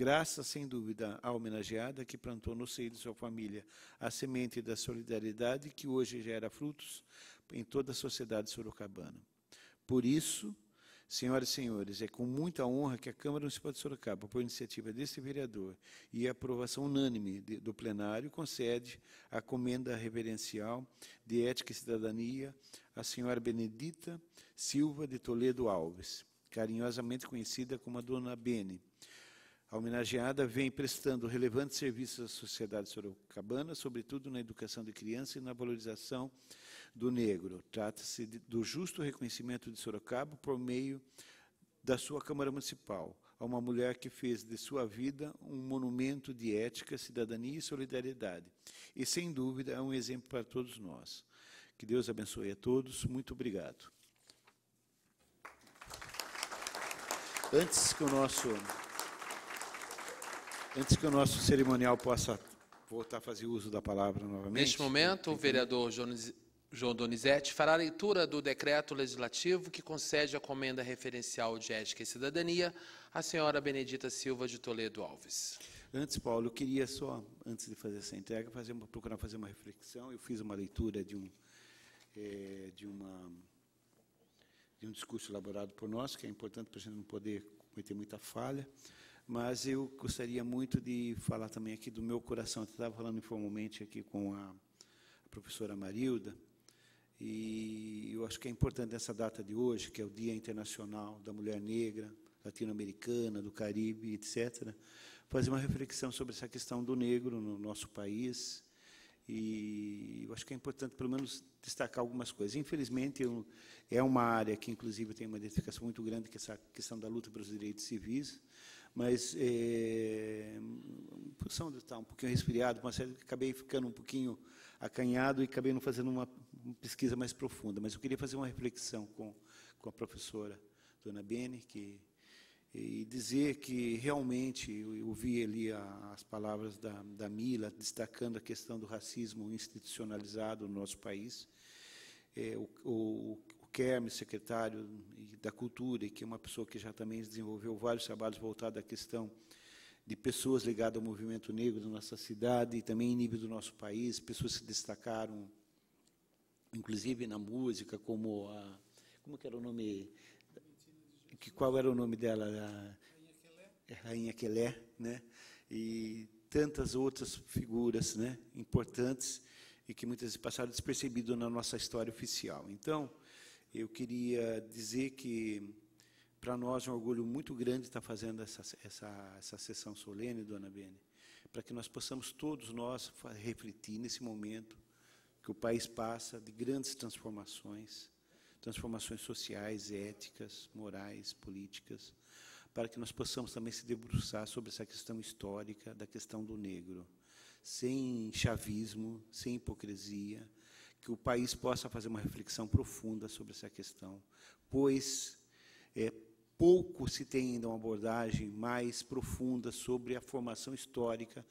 Graças, sem dúvida, à homenageada que plantou no seio de sua família a semente da solidariedade que hoje gera frutos em toda a sociedade sorocabana. Por isso, senhoras e senhores, é com muita honra que a Câmara Municipal de Sorocaba, por iniciativa deste vereador e aprovação unânime de, do plenário, concede a comenda reverencial de Ética e Cidadania à senhora Benedita Silva de Toledo Alves, carinhosamente conhecida como a Dona Bene, a homenageada vem prestando relevantes serviços à sociedade sorocabana, sobretudo na educação de crianças e na valorização do negro. Trata-se do justo reconhecimento de Sorocaba por meio da sua Câmara Municipal, a uma mulher que fez de sua vida um monumento de ética, cidadania e solidariedade. E, sem dúvida, é um exemplo para todos nós. Que Deus abençoe a todos. Muito obrigado. Antes que o nosso antes que o nosso cerimonial possa voltar a fazer uso da palavra novamente. Neste momento, o vereador João Donizete fará a leitura do decreto legislativo que concede a comenda referencial de ética e cidadania à senhora Benedita Silva de Toledo Alves. Antes, Paulo, eu queria só, antes de fazer essa entrega, fazer uma, procurar fazer uma reflexão. Eu fiz uma leitura de um, eh, de uma, de um discurso elaborado por nós, que é importante para a gente não poder cometer muita falha, mas eu gostaria muito de falar também aqui do meu coração. Eu estava falando informalmente aqui com a, professora Marilda, e eu acho que é importante essa data de hoje, que é o Dia Internacional da Mulher Negra, Latino-Americana, do Caribe, etc., fazer uma reflexão sobre essa questão do negro no nosso país. E eu acho que é importante, pelo menos, destacar algumas coisas. Infelizmente, eu, é uma área que, inclusive, tem uma identificação muito grande, que é essa questão da luta pelos direitos civis, mas, é, função de estar um pouquinho resfriado, série, acabei ficando um pouquinho acanhado e acabei não fazendo uma pesquisa mais profunda. Mas eu queria fazer uma reflexão com, com a professora Dona Bene, que e dizer que realmente eu ouvi ali as palavras da, da Mila destacando a questão do racismo institucionalizado no nosso país. É, o, o Kermes, secretário da Cultura, e que é uma pessoa que já também desenvolveu vários trabalhos voltados à questão de pessoas ligadas ao movimento negro da nossa cidade e também em nível do nosso país, pessoas que destacaram, inclusive na música, como a como era o nome que qual era o nome dela? A Rainha Quelé, né? E tantas outras figuras, né, importantes e que muitas vezes passaram despercebido na nossa história oficial. Então, eu queria dizer que para nós é um orgulho muito grande estar fazendo essa essa essa sessão solene, dona Bene, para que nós possamos todos nós refletir nesse momento que o país passa de grandes transformações transformações sociais, éticas, morais, políticas, para que nós possamos também se debruçar sobre essa questão histórica da questão do negro, sem chavismo, sem hipocrisia, que o país possa fazer uma reflexão profunda sobre essa questão, pois é, pouco se tem ainda uma abordagem mais profunda sobre a formação histórica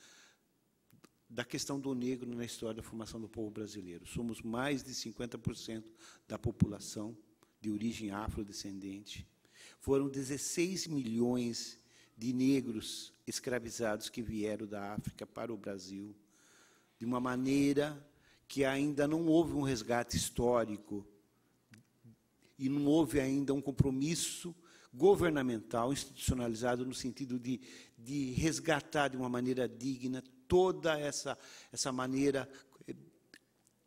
da questão do negro na história da formação do povo brasileiro. Somos mais de 50% da população de origem afrodescendente. Foram 16 milhões de negros escravizados que vieram da África para o Brasil, de uma maneira que ainda não houve um resgate histórico e não houve ainda um compromisso governamental institucionalizado no sentido de, de resgatar de uma maneira digna toda essa, essa maneira eh,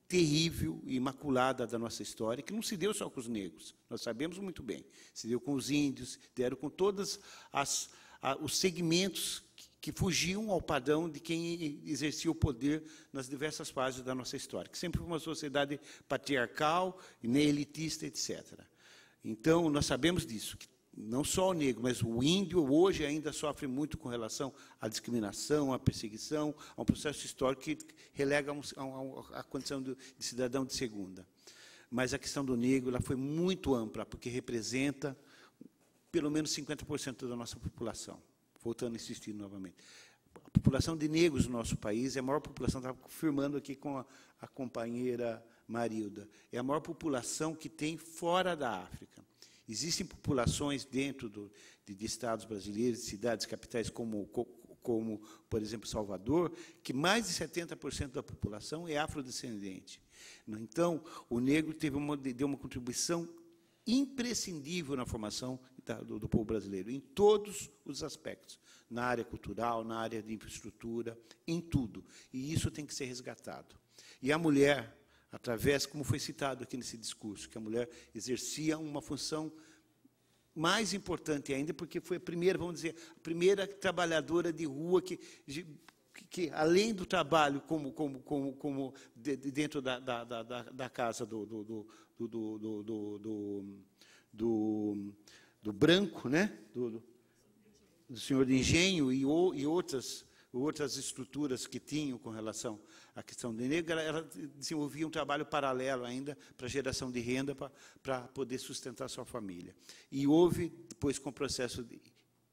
terrível e imaculada da nossa história, que não se deu só com os negros, nós sabemos muito bem. Se deu com os índios, deram com todos os segmentos que fugiam ao padrão de quem exercia o poder nas diversas fases da nossa história, que sempre foi uma sociedade patriarcal, nem elitista, etc. Então, nós sabemos disso, que não só o negro, mas o índio hoje ainda sofre muito com relação à discriminação, à perseguição, a um processo histórico que relega a, condição de cidadão de segunda. Mas a questão do negro ela foi muito ampla, porque representa pelo menos 50% da nossa população. Voltando a insistir novamente. A população de negros no nosso país é a maior população, estava confirmando aqui com a, a companheira Marilda, é a maior população que tem fora da África. Existem populações dentro do, de, de, estados brasileiros, de cidades capitais como, como, por exemplo, Salvador, que mais de 70% da população é afrodescendente. Então, o negro teve uma, deu uma contribuição imprescindível na formação do, do povo brasileiro, em todos os aspectos, na área cultural, na área de infraestrutura, em tudo. E isso tem que ser resgatado. E a mulher, através, como foi citado aqui nesse discurso, que a mulher exercia uma função mais importante ainda, porque foi a primeira, vamos dizer, a primeira trabalhadora de rua que, que além do trabalho como, como, como, como de, dentro da, da, da, da, casa do, do, do, do, do, do, do, do branco, né? do, do senhor de engenho e, e outras outras estruturas que tinham com relação à questão do negro, ela, ela desenvolvia um trabalho paralelo ainda para geração de renda para, para poder sustentar sua família. E houve, depois, com o processo de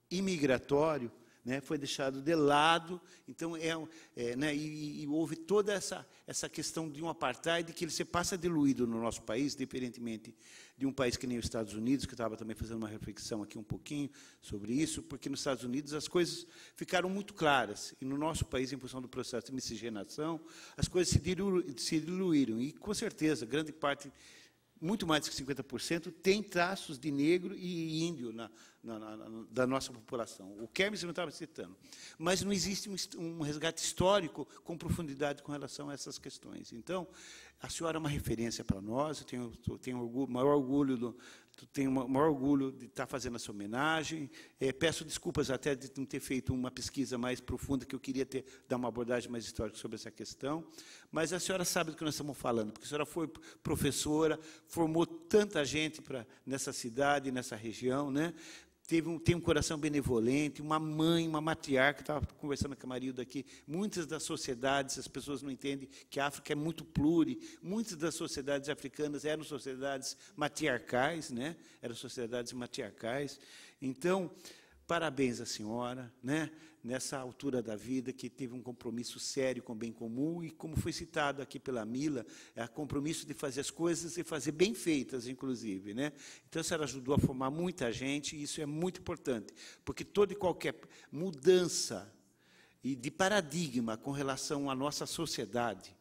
imigratório, né, foi deixado de lado. Então, é, é, né, e, e, houve toda essa, essa questão de um apartheid que ele se passa diluído no nosso país, diferentemente de um país que nem os Estados Unidos, que estava também fazendo uma reflexão aqui um pouquinho sobre isso, porque nos Estados Unidos as coisas ficaram muito claras, e no nosso país, em função do processo de miscigenação, as coisas se, se diluíram, e com certeza, grande parte muito mais de 50%, tem traços de negro e índio na, na, na, da nossa população. O Kermes não estava citando. Mas não existe um, um, resgate histórico com profundidade com relação a essas questões. Então, a senhora é uma referência para nós, eu tenho, tenho orgulho, maior orgulho do, tenho o maior orgulho de estar fazendo essa homenagem. É, peço desculpas até de não ter feito uma pesquisa mais profunda, que eu queria ter dar uma abordagem mais histórica sobre essa questão. Mas a senhora sabe do que nós estamos falando, porque a senhora foi professora, formou tanta gente pra, nessa cidade, nessa região, né? Teve um, tem um coração benevolente, uma mãe, uma matriarca, estava conversando com a Marilda aqui, muitas das sociedades, as pessoas não entendem que a África é muito pluri, muitas das sociedades africanas eram sociedades matriarcais, né? eram sociedades matriarcais. Então, parabéns à senhora, né? Nessa altura da vida, que teve um compromisso sério com o bem comum e, como foi citado aqui pela Mila, é o compromisso de fazer as coisas e fazer bem feitas, inclusive. Né? Então, a senhora ajudou a formar muita gente e isso é muito importante, porque toda e qualquer mudança e de paradigma com relação à nossa sociedade,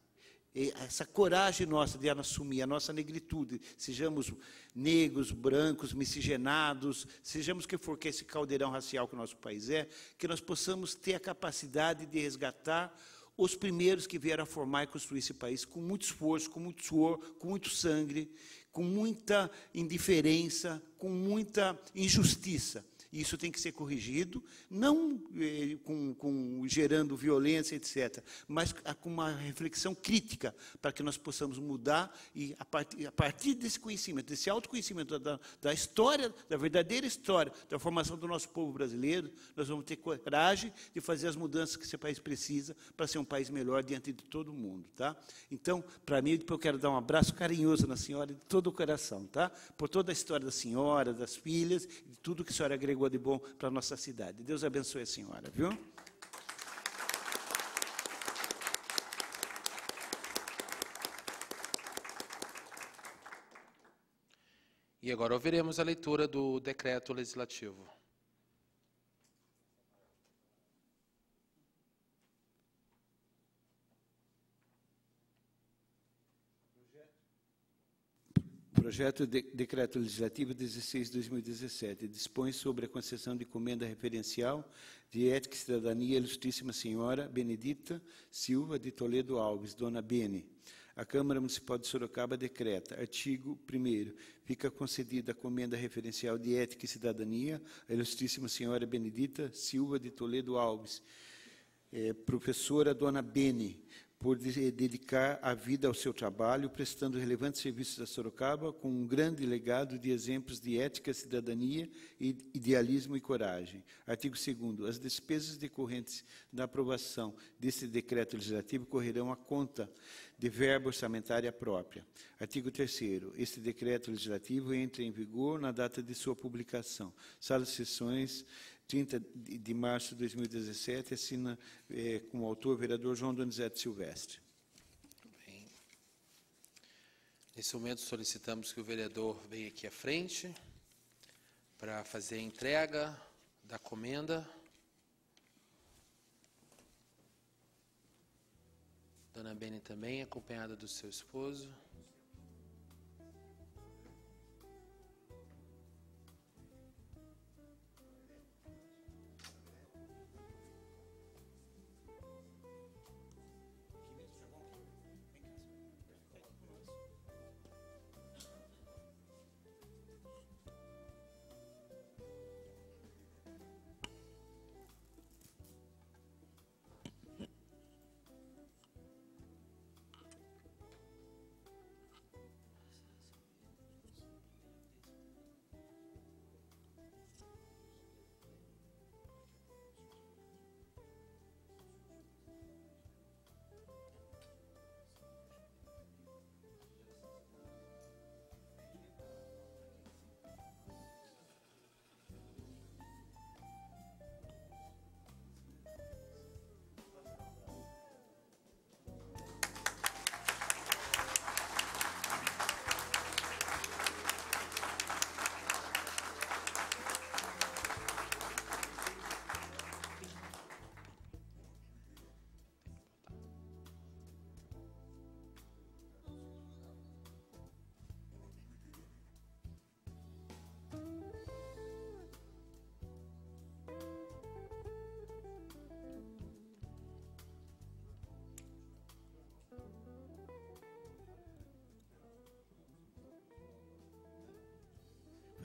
essa coragem nossa de assumir a nossa negritude, sejamos negros, brancos, miscigenados, sejamos que for que esse caldeirão racial que o nosso país é, que nós possamos ter a capacidade de resgatar os primeiros que vieram a formar e construir esse país com muito esforço, com muito suor, com muito sangue, com muita indiferença, com muita injustiça isso tem que ser corrigido, não eh, com, com, gerando violência, etc., mas com uma reflexão crítica, para que nós possamos mudar e, a partir, a partir desse conhecimento, desse autoconhecimento da, da história, da verdadeira história da formação do nosso povo brasileiro, nós vamos ter coragem de fazer as mudanças que esse país precisa para ser um país melhor diante de todo mundo. Tá? Então, para mim, eu quero dar um abraço carinhoso na senhora de todo o coração, tá? por toda a história da senhora, das filhas, de tudo que a senhora agregou agregou de bom para a nossa cidade. Deus abençoe a senhora, viu? E agora ouviremos a leitura do decreto legislativo. Projeto de Decreto Legislativo 16 de 2017 dispõe sobre a concessão de comenda referencial de ética e cidadania à Ilustríssima Senhora Benedita Silva de Toledo Alves, Dona Bene. A Câmara Municipal de Sorocaba decreta, artigo 1 fica concedida a comenda referencial de ética e cidadania à Ilustríssima Senhora Benedita Silva de Toledo Alves, é, professora Dona Bene, por dedicar a vida ao seu trabalho, prestando relevantes serviços a Sorocaba, com um grande legado de exemplos de ética, cidadania, idealismo e coragem. Artigo 2 As despesas decorrentes da aprovação deste decreto legislativo correrão à conta de verba orçamentária própria. Artigo 3 Este decreto legislativo entra em vigor na data de sua publicação. Sala de sessões 30 de março de 2017, assina é, como autor o vereador João Donizete Silvestre. Nesse momento, solicitamos que o vereador venha aqui à frente para fazer a entrega da comenda. Dona Bene também, acompanhada do seu esposo.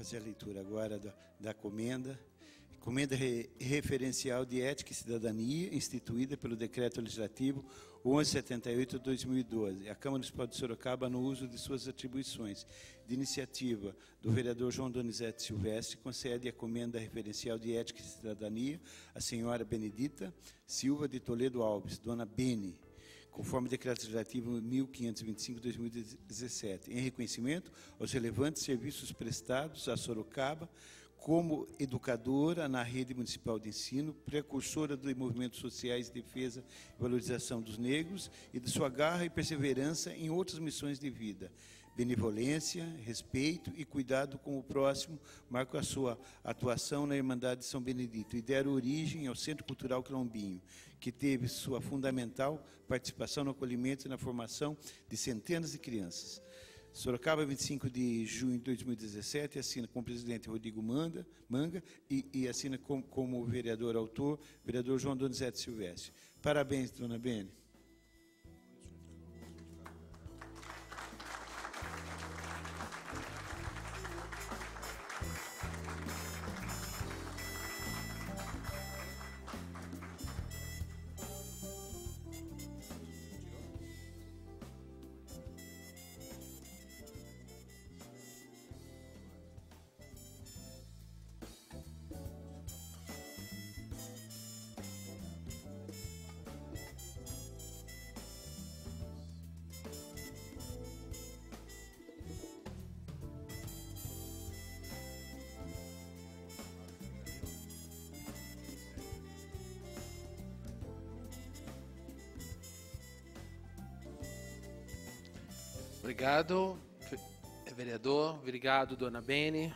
Fazer a leitura agora da, da comenda. Comenda re- referencial de ética e cidadania, instituída pelo Decreto Legislativo 1178-2012. A Câmara Municipal de Sorocaba, no uso de suas atribuições, de iniciativa do vereador João Donizete Silvestre, concede a comenda referencial de ética e cidadania à senhora Benedita Silva de Toledo Alves, dona Bene, conforme Decreto Legislativo 1525-2017, em reconhecimento aos relevantes serviços prestados a Sorocaba como educadora na rede municipal de ensino, precursora de movimentos sociais de defesa e valorização dos negros e de sua garra e perseverança em outras missões de vida. Benevolência, respeito e cuidado com o próximo marcam a sua atuação na Irmandade de São Benedito e deram origem ao Centro Cultural Quilombinho, que teve sua fundamental participação no acolhimento e na formação de centenas de crianças. Sorocaba, 25 de junho de 2017, assina com o presidente Rodrigo Manda, Manga e, e assina com, como vereador autor, vereador João Donizete Silvestre. Parabéns, dona Bene. Obrigado, ve- vereador. Obrigado, dona Bene.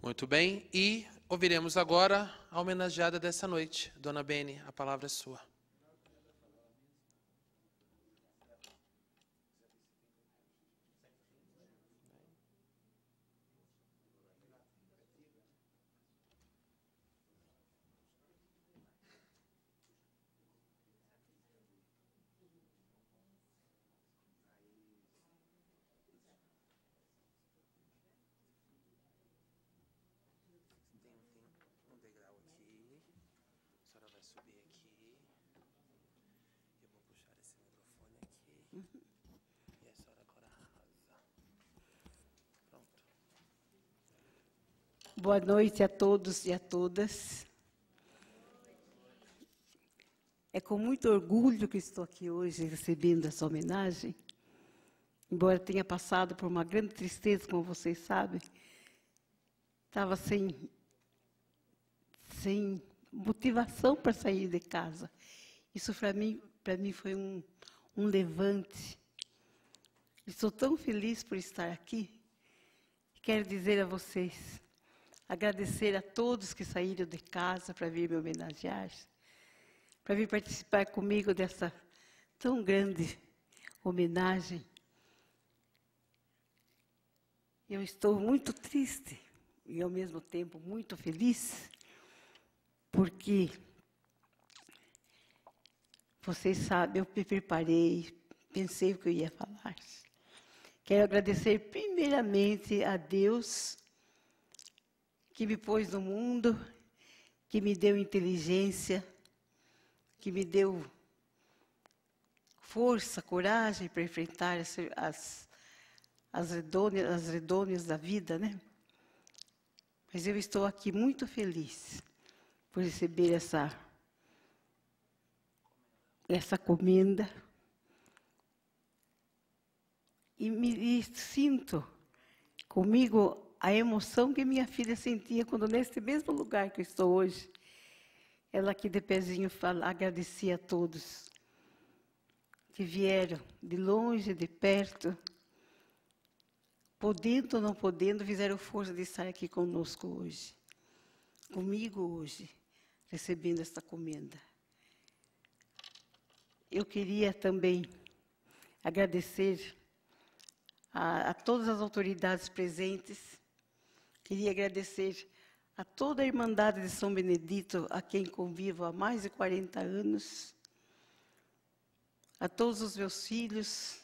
Muito bem, e ouviremos agora a homenageada dessa noite. Dona Bene, a palavra é sua. Tem um degrau aqui. A senhora vai subir aqui. Eu vou puxar esse microfone aqui. E a senhora agora arrasa. Pronto. Boa noite a todos e a todas. É com muito orgulho que estou aqui hoje recebendo essa homenagem. Embora tenha passado por uma grande tristeza, como vocês sabem, estava sem, sem motivação para sair de casa. Isso para mim, para mim foi um, um levante. Estou tão feliz por estar aqui. Quero dizer a vocês, agradecer a todos que saíram de casa para vir me homenagear, para vir participar comigo dessa tão grande homenagem. Eu estou muito triste e, ao mesmo tempo, muito feliz, porque vocês sabem, eu me preparei, pensei o que eu ia falar. Quero agradecer primeiramente a Deus que me pôs no mundo, que me deu inteligência, que me deu força, coragem para enfrentar as, as, as, as da vida, né? Mas eu estou aqui muito feliz por receber essa, essa comenda. E, me, e sinto comigo a emoção que minha filha sentia quando, nesse mesmo lugar que eu estou hoje, ela aqui de pezinho fala, agradecia a todos que vieram de longe, de perto, podendo ou não podendo, fizeram força de estar aqui conosco hoje, comigo hoje, recebendo esta comenda. Eu queria também agradecer a, a todas as autoridades presentes. Queria agradecer a toda a Irmandade de São Benedito, a quem convivo há mais de 40 anos, a todos os meus filhos,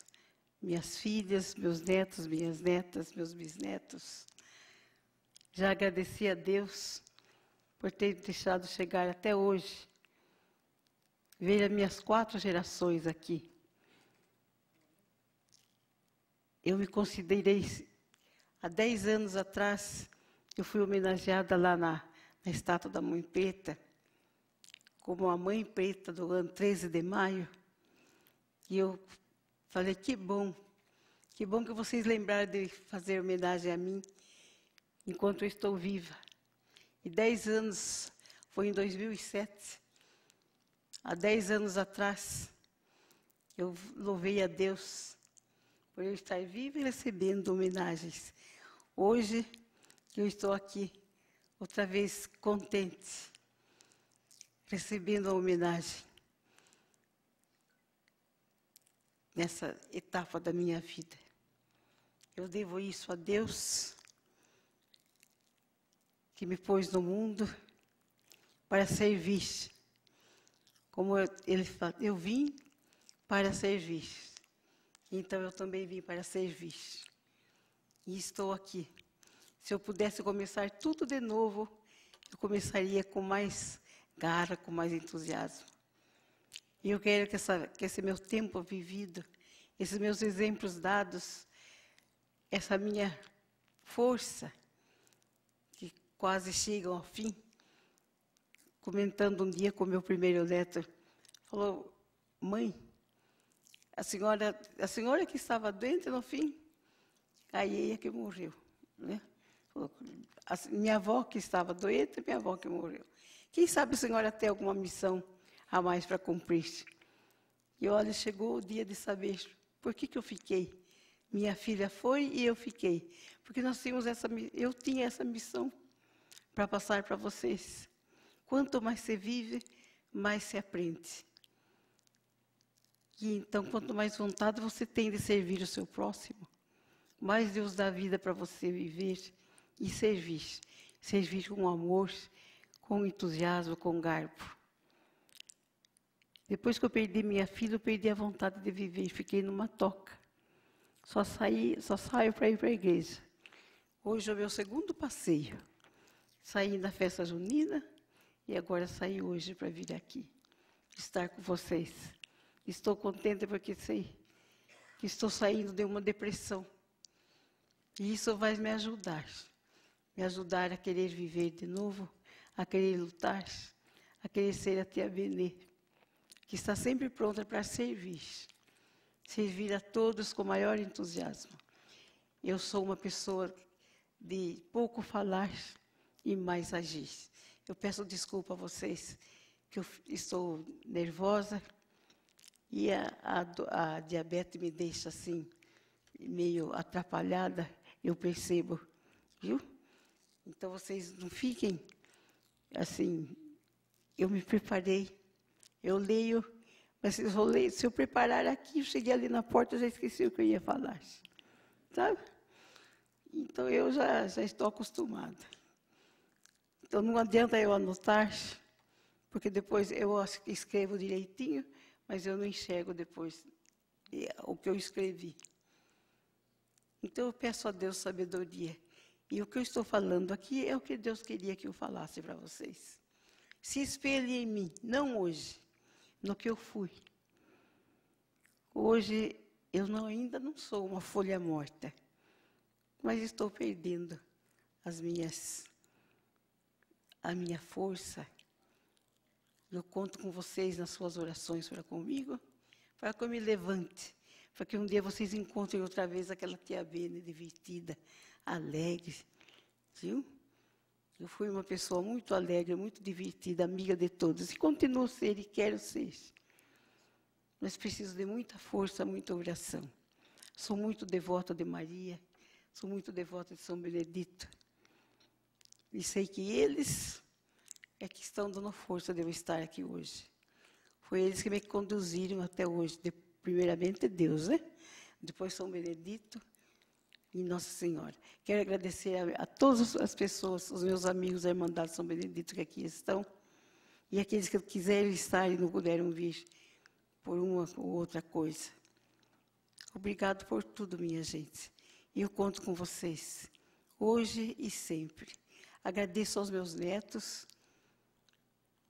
minhas filhas, meus netos, minhas netas, meus bisnetos. Já agradeci a Deus por ter deixado chegar até hoje, ver as minhas quatro gerações aqui. Eu me considerei, há dez anos atrás, eu fui homenageada lá na, na estátua da Mãe Preta, como a Mãe Preta do ano 13 de maio. E eu falei, que bom, que bom que vocês lembraram de fazer homenagem a mim enquanto eu estou viva. E dez anos, foi em 2007, há dez anos atrás, eu louvei a Deus por eu estar viva e recebendo homenagens. Hoje, eu estou aqui, outra vez contente, recebendo a homenagem nessa etapa da minha vida. Eu devo isso a Deus, que me pôs no mundo para servir. Como ele fala, eu vim para servir. Então eu também vim para servir. E estou aqui. Se eu pudesse começar tudo de novo, eu começaria com mais garra, com mais entusiasmo. E eu quero que, essa, que esse meu tempo vivido, esses meus exemplos dados, essa minha força, que quase chegam ao fim, comentando um dia com meu primeiro neto, falou, mãe, a senhora, a senhora que estava doente no fim, aí é que morreu, né? A minha avó que estava doente, minha avó que morreu. Quem sabe a senhora tem alguma missão a mais para cumprir? E olha, chegou o dia de saber por que, que eu fiquei. Minha filha foi e eu fiquei. Porque nós tínhamos essa, eu tinha essa missão para passar para vocês. Quanto mais você vive, mais se aprende. E então, quanto mais vontade você tem de servir o seu próximo, mais Deus dá vida para você viver e servir. Servir com amor, com entusiasmo, com garbo. Depois que eu perdi minha filha, eu perdi a vontade de viver. Fiquei numa toca. Só, saí, só saio para ir para a igreja. Hoje é o meu segundo passeio. Saí da festa junina e agora saí hoje para vir aqui, estar com vocês. Estou contente porque sei que estou saindo de uma depressão. E isso vai me ajudar me ajudar a querer viver de novo, a querer lutar, a querer ser a tia Benê, que está sempre pronta para servir, servir a todos com maior entusiasmo. Eu sou uma pessoa de pouco falar e mais agir. Eu peço desculpa a vocês que eu estou nervosa e a, a, a diabetes me deixa assim meio atrapalhada, eu percebo, viu? Então vocês não fiquem assim. Eu me preparei, eu leio, mas se eu, se eu preparar aqui, eu cheguei ali na porta, eu já esqueci o que eu ia falar. Sabe? Então eu já, já estou acostumada. Então não adianta eu anotar, porque depois eu escrevo direitinho, mas eu não enxergo depois o que eu escrevi. Então eu peço a Deus sabedoria e o que eu estou falando aqui é o que Deus queria que eu falasse para vocês. Se espelhe em mim, não hoje, no que eu fui. Hoje eu não, ainda não sou uma folha morta, mas estou perdendo as minhas, a minha força. Eu conto com vocês nas suas orações para comigo, para que eu me levante, para que um dia vocês encontrem outra vez aquela tia Bene divertida, alegre, viu? Eu fui uma pessoa muito alegre, muito divertida, amiga de todos, e continuo ser e quero ser. Mas preciso de muita força, muita oração. Sou muito devota de Maria, sou muito devota de São Benedito. E sei que eles é que estão dando força de eu estar aqui hoje. Foi eles que me conduziram até hoje. De, primeiramente Deus, né? Depois São Benedito, em Nossa Senhora. Quero agradecer a, a todas as pessoas, os meus amigos da Irmandade São Benedito que aqui estão, e aqueles que quiserem estar e não puderam vir por uma ou outra coisa. Obrigado por tudo, minha gente. E eu conto com vocês, hoje e sempre. Agradeço aos meus netos,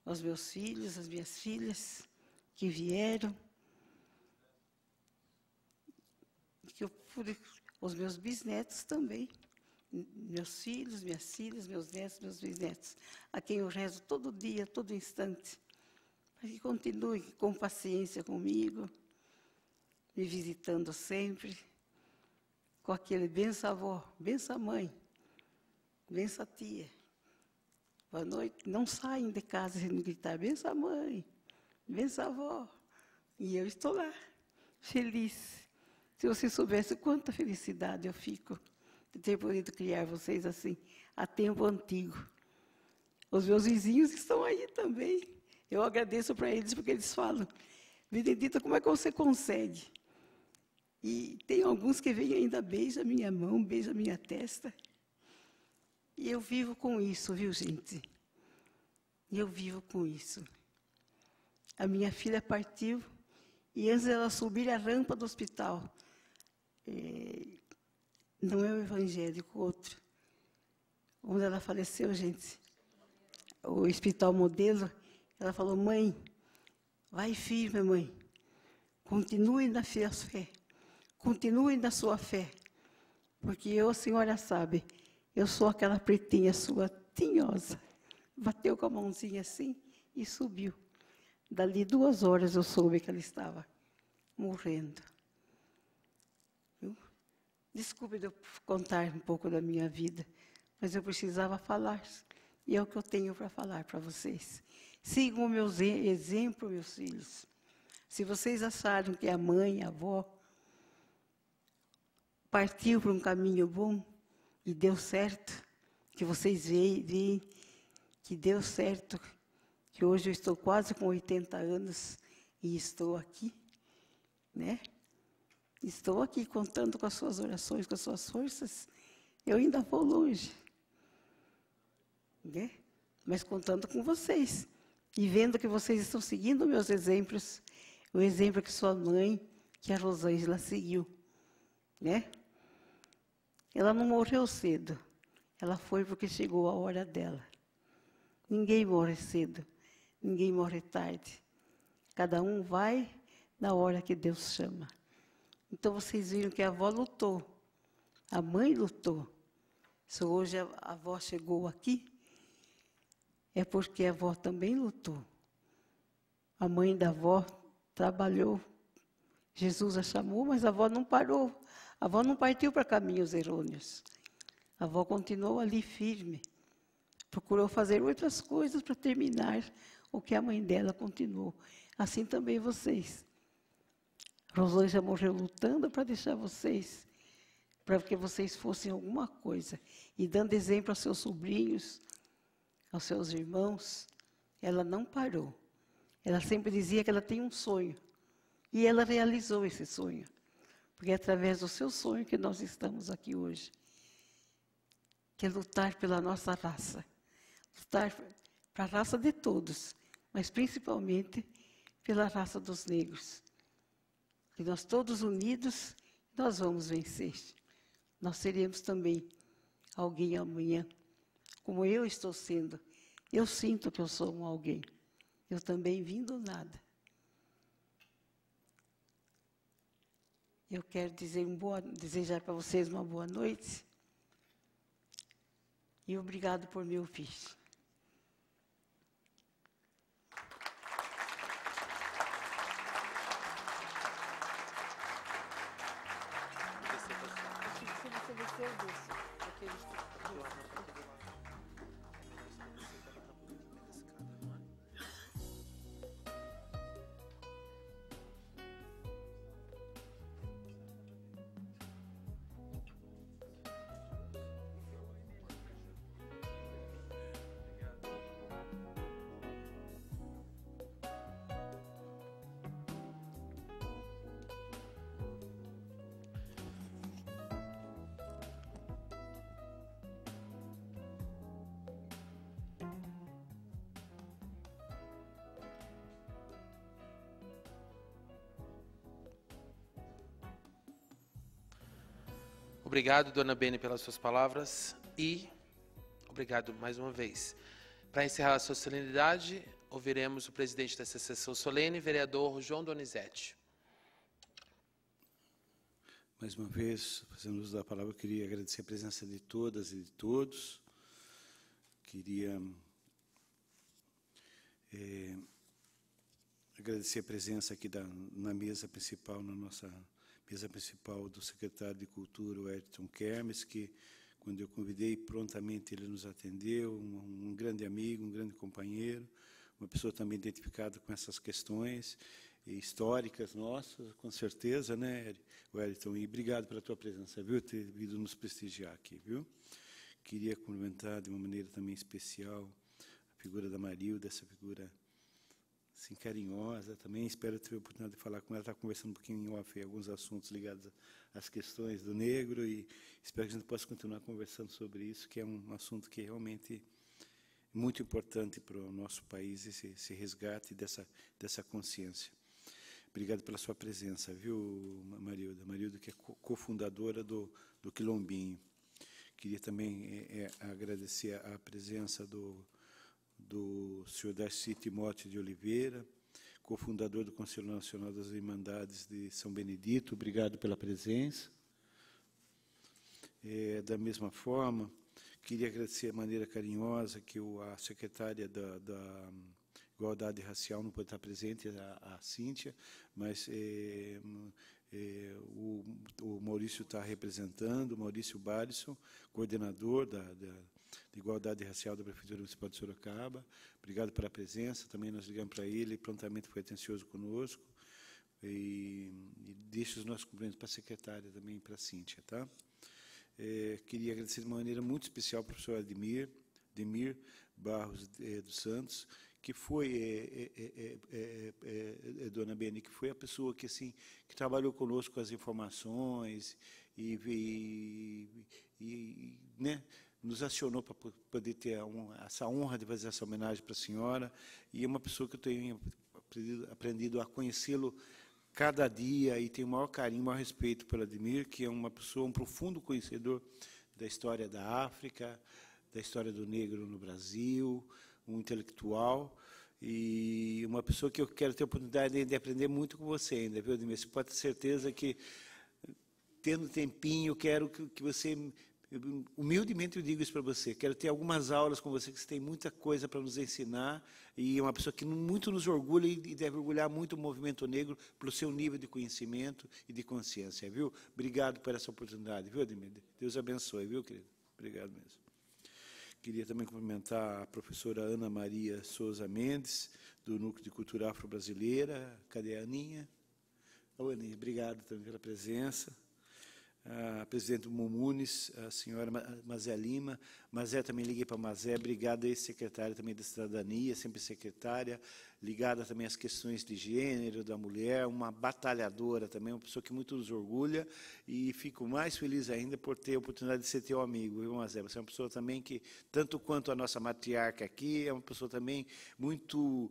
aos meus filhos, às minhas filhas que vieram, que eu pude, os meus bisnetos também, meus filhos, minhas filhas, meus netos, meus bisnetos, a quem eu rezo todo dia, todo instante, para que continue com paciência comigo, me visitando sempre, com aquele benção avó, benção mãe, benção tia. Boa noite. Não saem de casa sem gritar, benção mãe, benção avó. E eu estou lá, feliz. Se você soubesse quanta felicidade eu fico de ter podido criar vocês assim, a tempo antigo. Os meus vizinhos estão aí também. Eu agradeço para eles porque eles falam, Benedita, como é que você consegue? E tem alguns que vêm ainda beija minha mão, beija minha testa. E eu vivo com isso, viu, gente? E eu vivo com isso. A minha filha partiu e antes dela subir a rampa do hospital, é, não é o evangélico, outro, onde ela faleceu, gente, o hospital modelo, ela falou, mãe, vai firme, mãe, continue na fé, continue na sua fé, porque eu, a senhora sabe, eu sou aquela pretinha sua, tinhosa. Bateu com a mãozinha assim e subiu. Dali duas horas eu soube que ela estava morrendo. Desculpe de eu contar um pouco da minha vida, mas eu precisava falar. E é o que eu tenho para falar para vocês. Sigam o meu exemplo, meus filhos. Se vocês acharam que a mãe, a avó, partiu para um caminho bom e deu certo, que vocês veem que deu certo, que hoje eu estou quase com 80 anos e estou aqui, né? Estou aqui contando com as suas orações, com as suas forças. Eu ainda vou longe, né? Mas contando com vocês e vendo que vocês estão seguindo meus exemplos, o exemplo que sua mãe, que a Rosângela seguiu, né? Ela não morreu cedo. Ela foi porque chegou a hora dela. Ninguém morre cedo. Ninguém morre tarde. Cada um vai na hora que Deus chama. Então vocês viram que a avó lutou. A mãe lutou. Se hoje a avó chegou aqui, é porque a avó também lutou. A mãe da avó trabalhou. Jesus a chamou, mas a avó não parou. A avó não partiu para caminhos errôneos. A avó continuou ali firme. Procurou fazer outras coisas para terminar o que a mãe dela continuou. Assim também vocês. Já morreu lutando para deixar vocês, para que vocês fossem alguma coisa. E dando exemplo aos seus sobrinhos, aos seus irmãos, ela não parou. Ela sempre dizia que ela tem um sonho. E ela realizou esse sonho. Porque é através do seu sonho que nós estamos aqui hoje. Que é lutar pela nossa raça. Lutar para a raça de todos, mas principalmente pela raça dos negros. E nós todos unidos, nós vamos vencer. Nós seremos também alguém amanhã, como eu estou sendo. Eu sinto que eu sou um alguém. Eu também vim do nada. Eu quero dizer um boa, desejar para vocês uma boa noite. E obrigado por me ouvir. esqueceu porque eles Obrigado, dona Bene, pelas suas palavras e obrigado mais uma vez. Para encerrar a sua solenidade, ouviremos o presidente dessa sessão solene, vereador João Donizete. Mais uma vez, fazendo uso da palavra, eu queria agradecer a presença de todas e de todos. Queria eh, agradecer a presença aqui da, na mesa principal, na nossa mesa principal do secretário de Cultura, o Edson Kermes, que quando eu convidei, prontamente ele nos atendeu, um, um grande amigo, um grande companheiro, uma pessoa também identificada com essas questões históricas nossas, com certeza, né, Wellington? E obrigado pela tua presença, viu? Ter vindo nos prestigiar aqui, viu? Queria cumprimentar de uma maneira também especial a figura da Marilda, essa figura assim, carinhosa também. Espero ter a oportunidade de falar com ela, estar conversando um pouquinho em off, alguns assuntos ligados às questões do negro e espero que a gente possa continuar conversando sobre isso, que é um assunto que é realmente muito importante para o nosso país, esse, esse resgate dessa, dessa consciência. Obrigado pela sua presença, viu, Marilda? Marilda, que é cofundadora do, do Quilombinho. Queria também é, é, agradecer a presença do do senhor Darcy Timote de Oliveira, cofundador do Conselho Nacional das Irmandades de São Benedito. Obrigado pela presença. É, da mesma forma, queria agradecer a maneira carinhosa que o, a secretária da, da Igualdade Racial não pode estar presente, a, a Cíntia, mas é, é, o, o, Maurício está representando, o Maurício Barison, coordenador da, da de Igualdade Racial da Prefeitura Municipal de Sorocaba. Obrigado pela presença. Também nós ligamos para ele, prontamente foi atencioso conosco. E, e deixo os nossos cumprimentos para a secretária também, para a Cíntia. Tá? É, queria agradecer de uma maneira muito especial ao professor Ademir, Ademir Barros é, dos Santos, que foi é é, é, é, é, Dona Beni, que foi a pessoa que assim que trabalhou conosco com as informações e, e, e né, nos acionou para poder ter essa honra de fazer essa homenagem para a senhora, e é uma pessoa que eu tenho aprendido, a conhecê-lo cada dia e tenho o maior carinho, o maior respeito pelo Admir, que é uma pessoa, um profundo conhecedor da história da África, da história do negro no Brasil, um intelectual e uma pessoa que eu quero ter a oportunidade de aprender muito com você ainda, viu, Admir? Você pode ter certeza que, tendo tempinho, eu quero que, que você humildemente eu digo isso para você. Quero ter algumas aulas com você, que você tem muita coisa para nos ensinar e é uma pessoa que muito nos orgulha e deve orgulhar muito o movimento negro pelo seu nível de conhecimento e de consciência, viu? Obrigado por essa oportunidade, viu, Ademir? Deus abençoe, viu, querido? Obrigado mesmo. Queria também cumprimentar a professora Ana Maria Souza Mendes, do Núcleo de Cultura Afro-Brasileira. Cadê a Aninha? Ô, Aninha, obrigado também pela presença a presidente Mumunes, a senhora Mazé Lima. Mazé, também liguei para Mazé, obrigado ex-secretária também da Cidadania, sempre secretária, ligada também às questões de gênero, da mulher, uma batalhadora também, uma pessoa que muito nos orgulha, e fico mais feliz ainda por ter a oportunidade de ser teu amigo, viu, Mazé? Você é uma pessoa também que, tanto quanto a nossa matriarca aqui, é uma pessoa também muito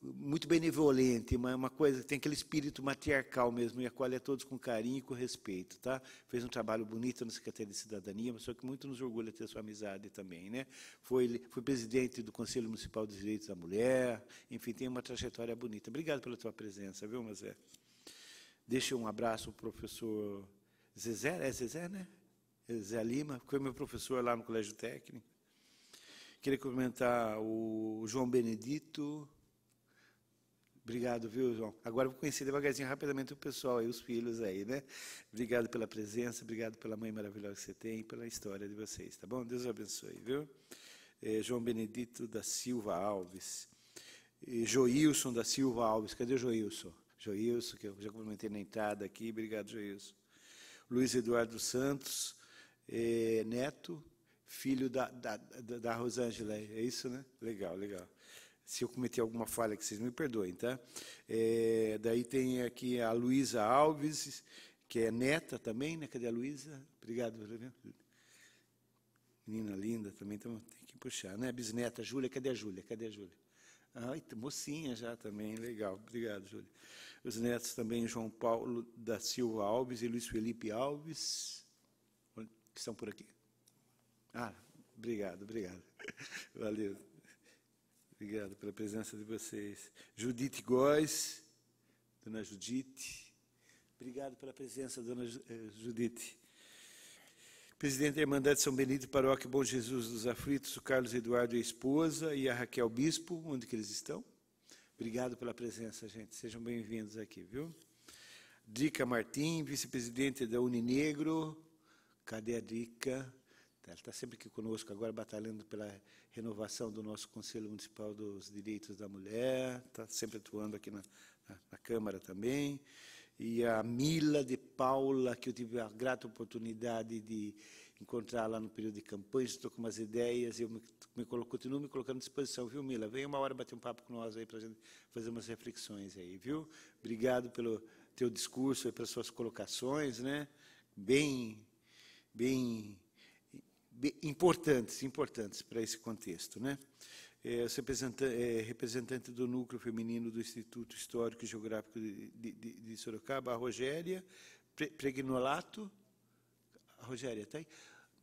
muito benevolente, uma, uma coisa, tem aquele espírito matriarcal mesmo, e acolhe a todos com carinho e com respeito, tá? Fez um trabalho bonito na Secretaria de Cidadania, mas só que muito nos orgulha ter sua amizade também, né? Foi, foi presidente do Conselho Municipal dos Direitos da Mulher, enfim, tem uma trajetória bonita. Obrigado pela tua presença, viu, Mazé? Deixa um abraço ao professor Zezé, é Zezé, né? Zé Lima, foi meu professor lá no Colégio Técnico. Queria cumprimentar o João Benedito, Obrigado, viu, João? Agora vou conhecer devagarzinho, rapidamente, o pessoal aí, os filhos aí, né? Obrigado pela presença, obrigado pela mãe maravilhosa que você tem, pela história de vocês, tá bom? Deus abençoe, viu? É, João Benedito da Silva Alves. E Joilson da Silva Alves. Cadê o Joilson? Joilson, que eu já cumprimentei na entrada aqui. Obrigado, Joilson. Luiz Eduardo Santos, é, neto, filho da, da, da Rosângela. É isso, né? Legal, legal se eu cometi alguma falha, que vocês me perdoem, tá? É, daí tem aqui a Luísa Alves, que é neta também, né? Cadê a Luísa? Obrigado, Menina linda também, então tem que puxar, né? Bisneta, Júlia, cadê a Júlia? Cadê a Júlia? Ai, mocinha já também, legal. Obrigado, Júlia. Os netos também, João Paulo da Silva Alves e Luiz Felipe Alves. que estão por aqui? Ah, obrigado, obrigado. (laughs) Valeu. Obrigado pela presença de vocês. Judite Góes, dona Judite. Obrigado pela presença, dona eh, Judite. Presidente da Irmandade São Benito, Paróquia Bom Jesus dos Aflitos, o Carlos Eduardo e a esposa, e a Raquel Bispo, onde que eles estão? Obrigado pela presença, gente. Sejam bem-vindos aqui, viu? Dica Martim, vice-presidente da Uninegro. Cadê a Dica? Ela está sempre aqui conosco, agora batalhando pela renovação do nosso Conselho Municipal dos Direitos da Mulher, está sempre atuando aqui na, na, na, Câmara também. E a Mila de Paula, que eu tive a grata oportunidade de encontrar lá no período de campanha, estou com umas ideias, eu me, me coloco, continuo me colocando à disposição, viu, Mila? Vem uma hora bater um papo com nós aí para a gente fazer umas reflexões aí, viu? Obrigado pelo teu discurso e pelas suas colocações, né? Bem, bem importantes, importantes para esse contexto. Né? É, é, representante do núcleo feminino do Instituto Histórico e Geográfico de, de, de Sorocaba, a Rogéria Pregnolato. A Rogéria, está aí?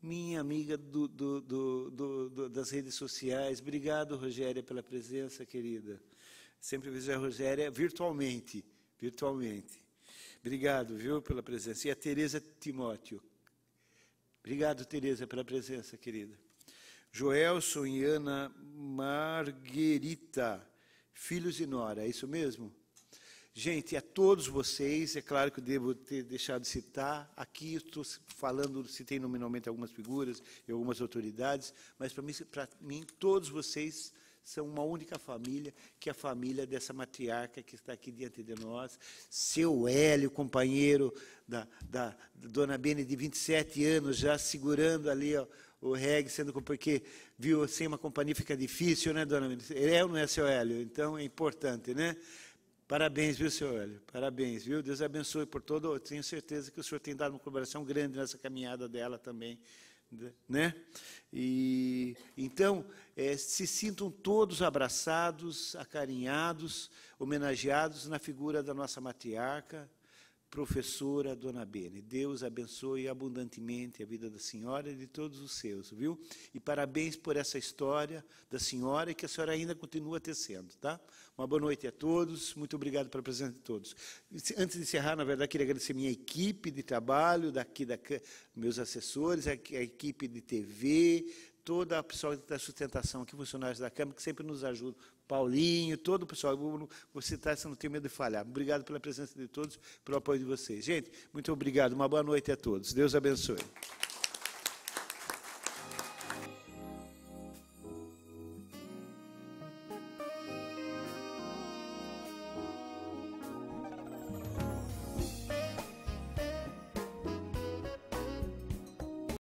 Minha amiga do, do, do, das redes sociais. Obrigado, Rogéria, pela presença, querida. Sempre vejo a Rogéria virtualmente, virtualmente. Obrigado, viu, pela presença. E a Tereza Timóteo, Obrigado, Tereza, pela presença, querida. Joelson e Ana Marguerita, filhos e nora, é isso mesmo? Gente, a todos vocês, é claro que eu devo ter deixado de citar, aqui estou falando, citei nominalmente algumas figuras e algumas autoridades, mas para mim, para mim, todos vocês são uma única família, que é a família dessa matriarca que está aqui diante de nós. Seu Hélio, companheiro da, da, da dona Bene, de 27 anos, já segurando ali ó, o reggae, sendo porque, viu, sem uma companhia fica difícil, né, dona Bene? É ou não é, seu Hélio? Então, é importante, né? Parabéns, viu, seu Hélio? Parabéns, viu? Deus abençoe por todo. Eu tenho certeza que o senhor tem dado uma colaboração grande nessa caminhada dela também né? E então é, se sintam todos abraçados, acarinhados, homenageados na figura da nossa matriarca, professora Dona Bene. Deus abençoe abundantemente a vida da senhora e de todos os seus, viu? E parabéns por essa história da senhora e que a senhora ainda continua tecendo, tá? Uma boa noite a todos, muito obrigado pela presença de todos. Antes de encerrar, na verdade, queria agradecer minha equipe de trabalho, daqui, da, meus assessores, a, a equipe de TV, toda a pessoa da sustentação aqui, funcionários da Câmara, que sempre nos ajudam. Paulinho, todo o pessoal, vou, vou citar, se não tenho medo de falhar. Obrigado pela presença de todos, pelo apoio de vocês. Gente, muito obrigado, uma boa noite a todos. Deus abençoe.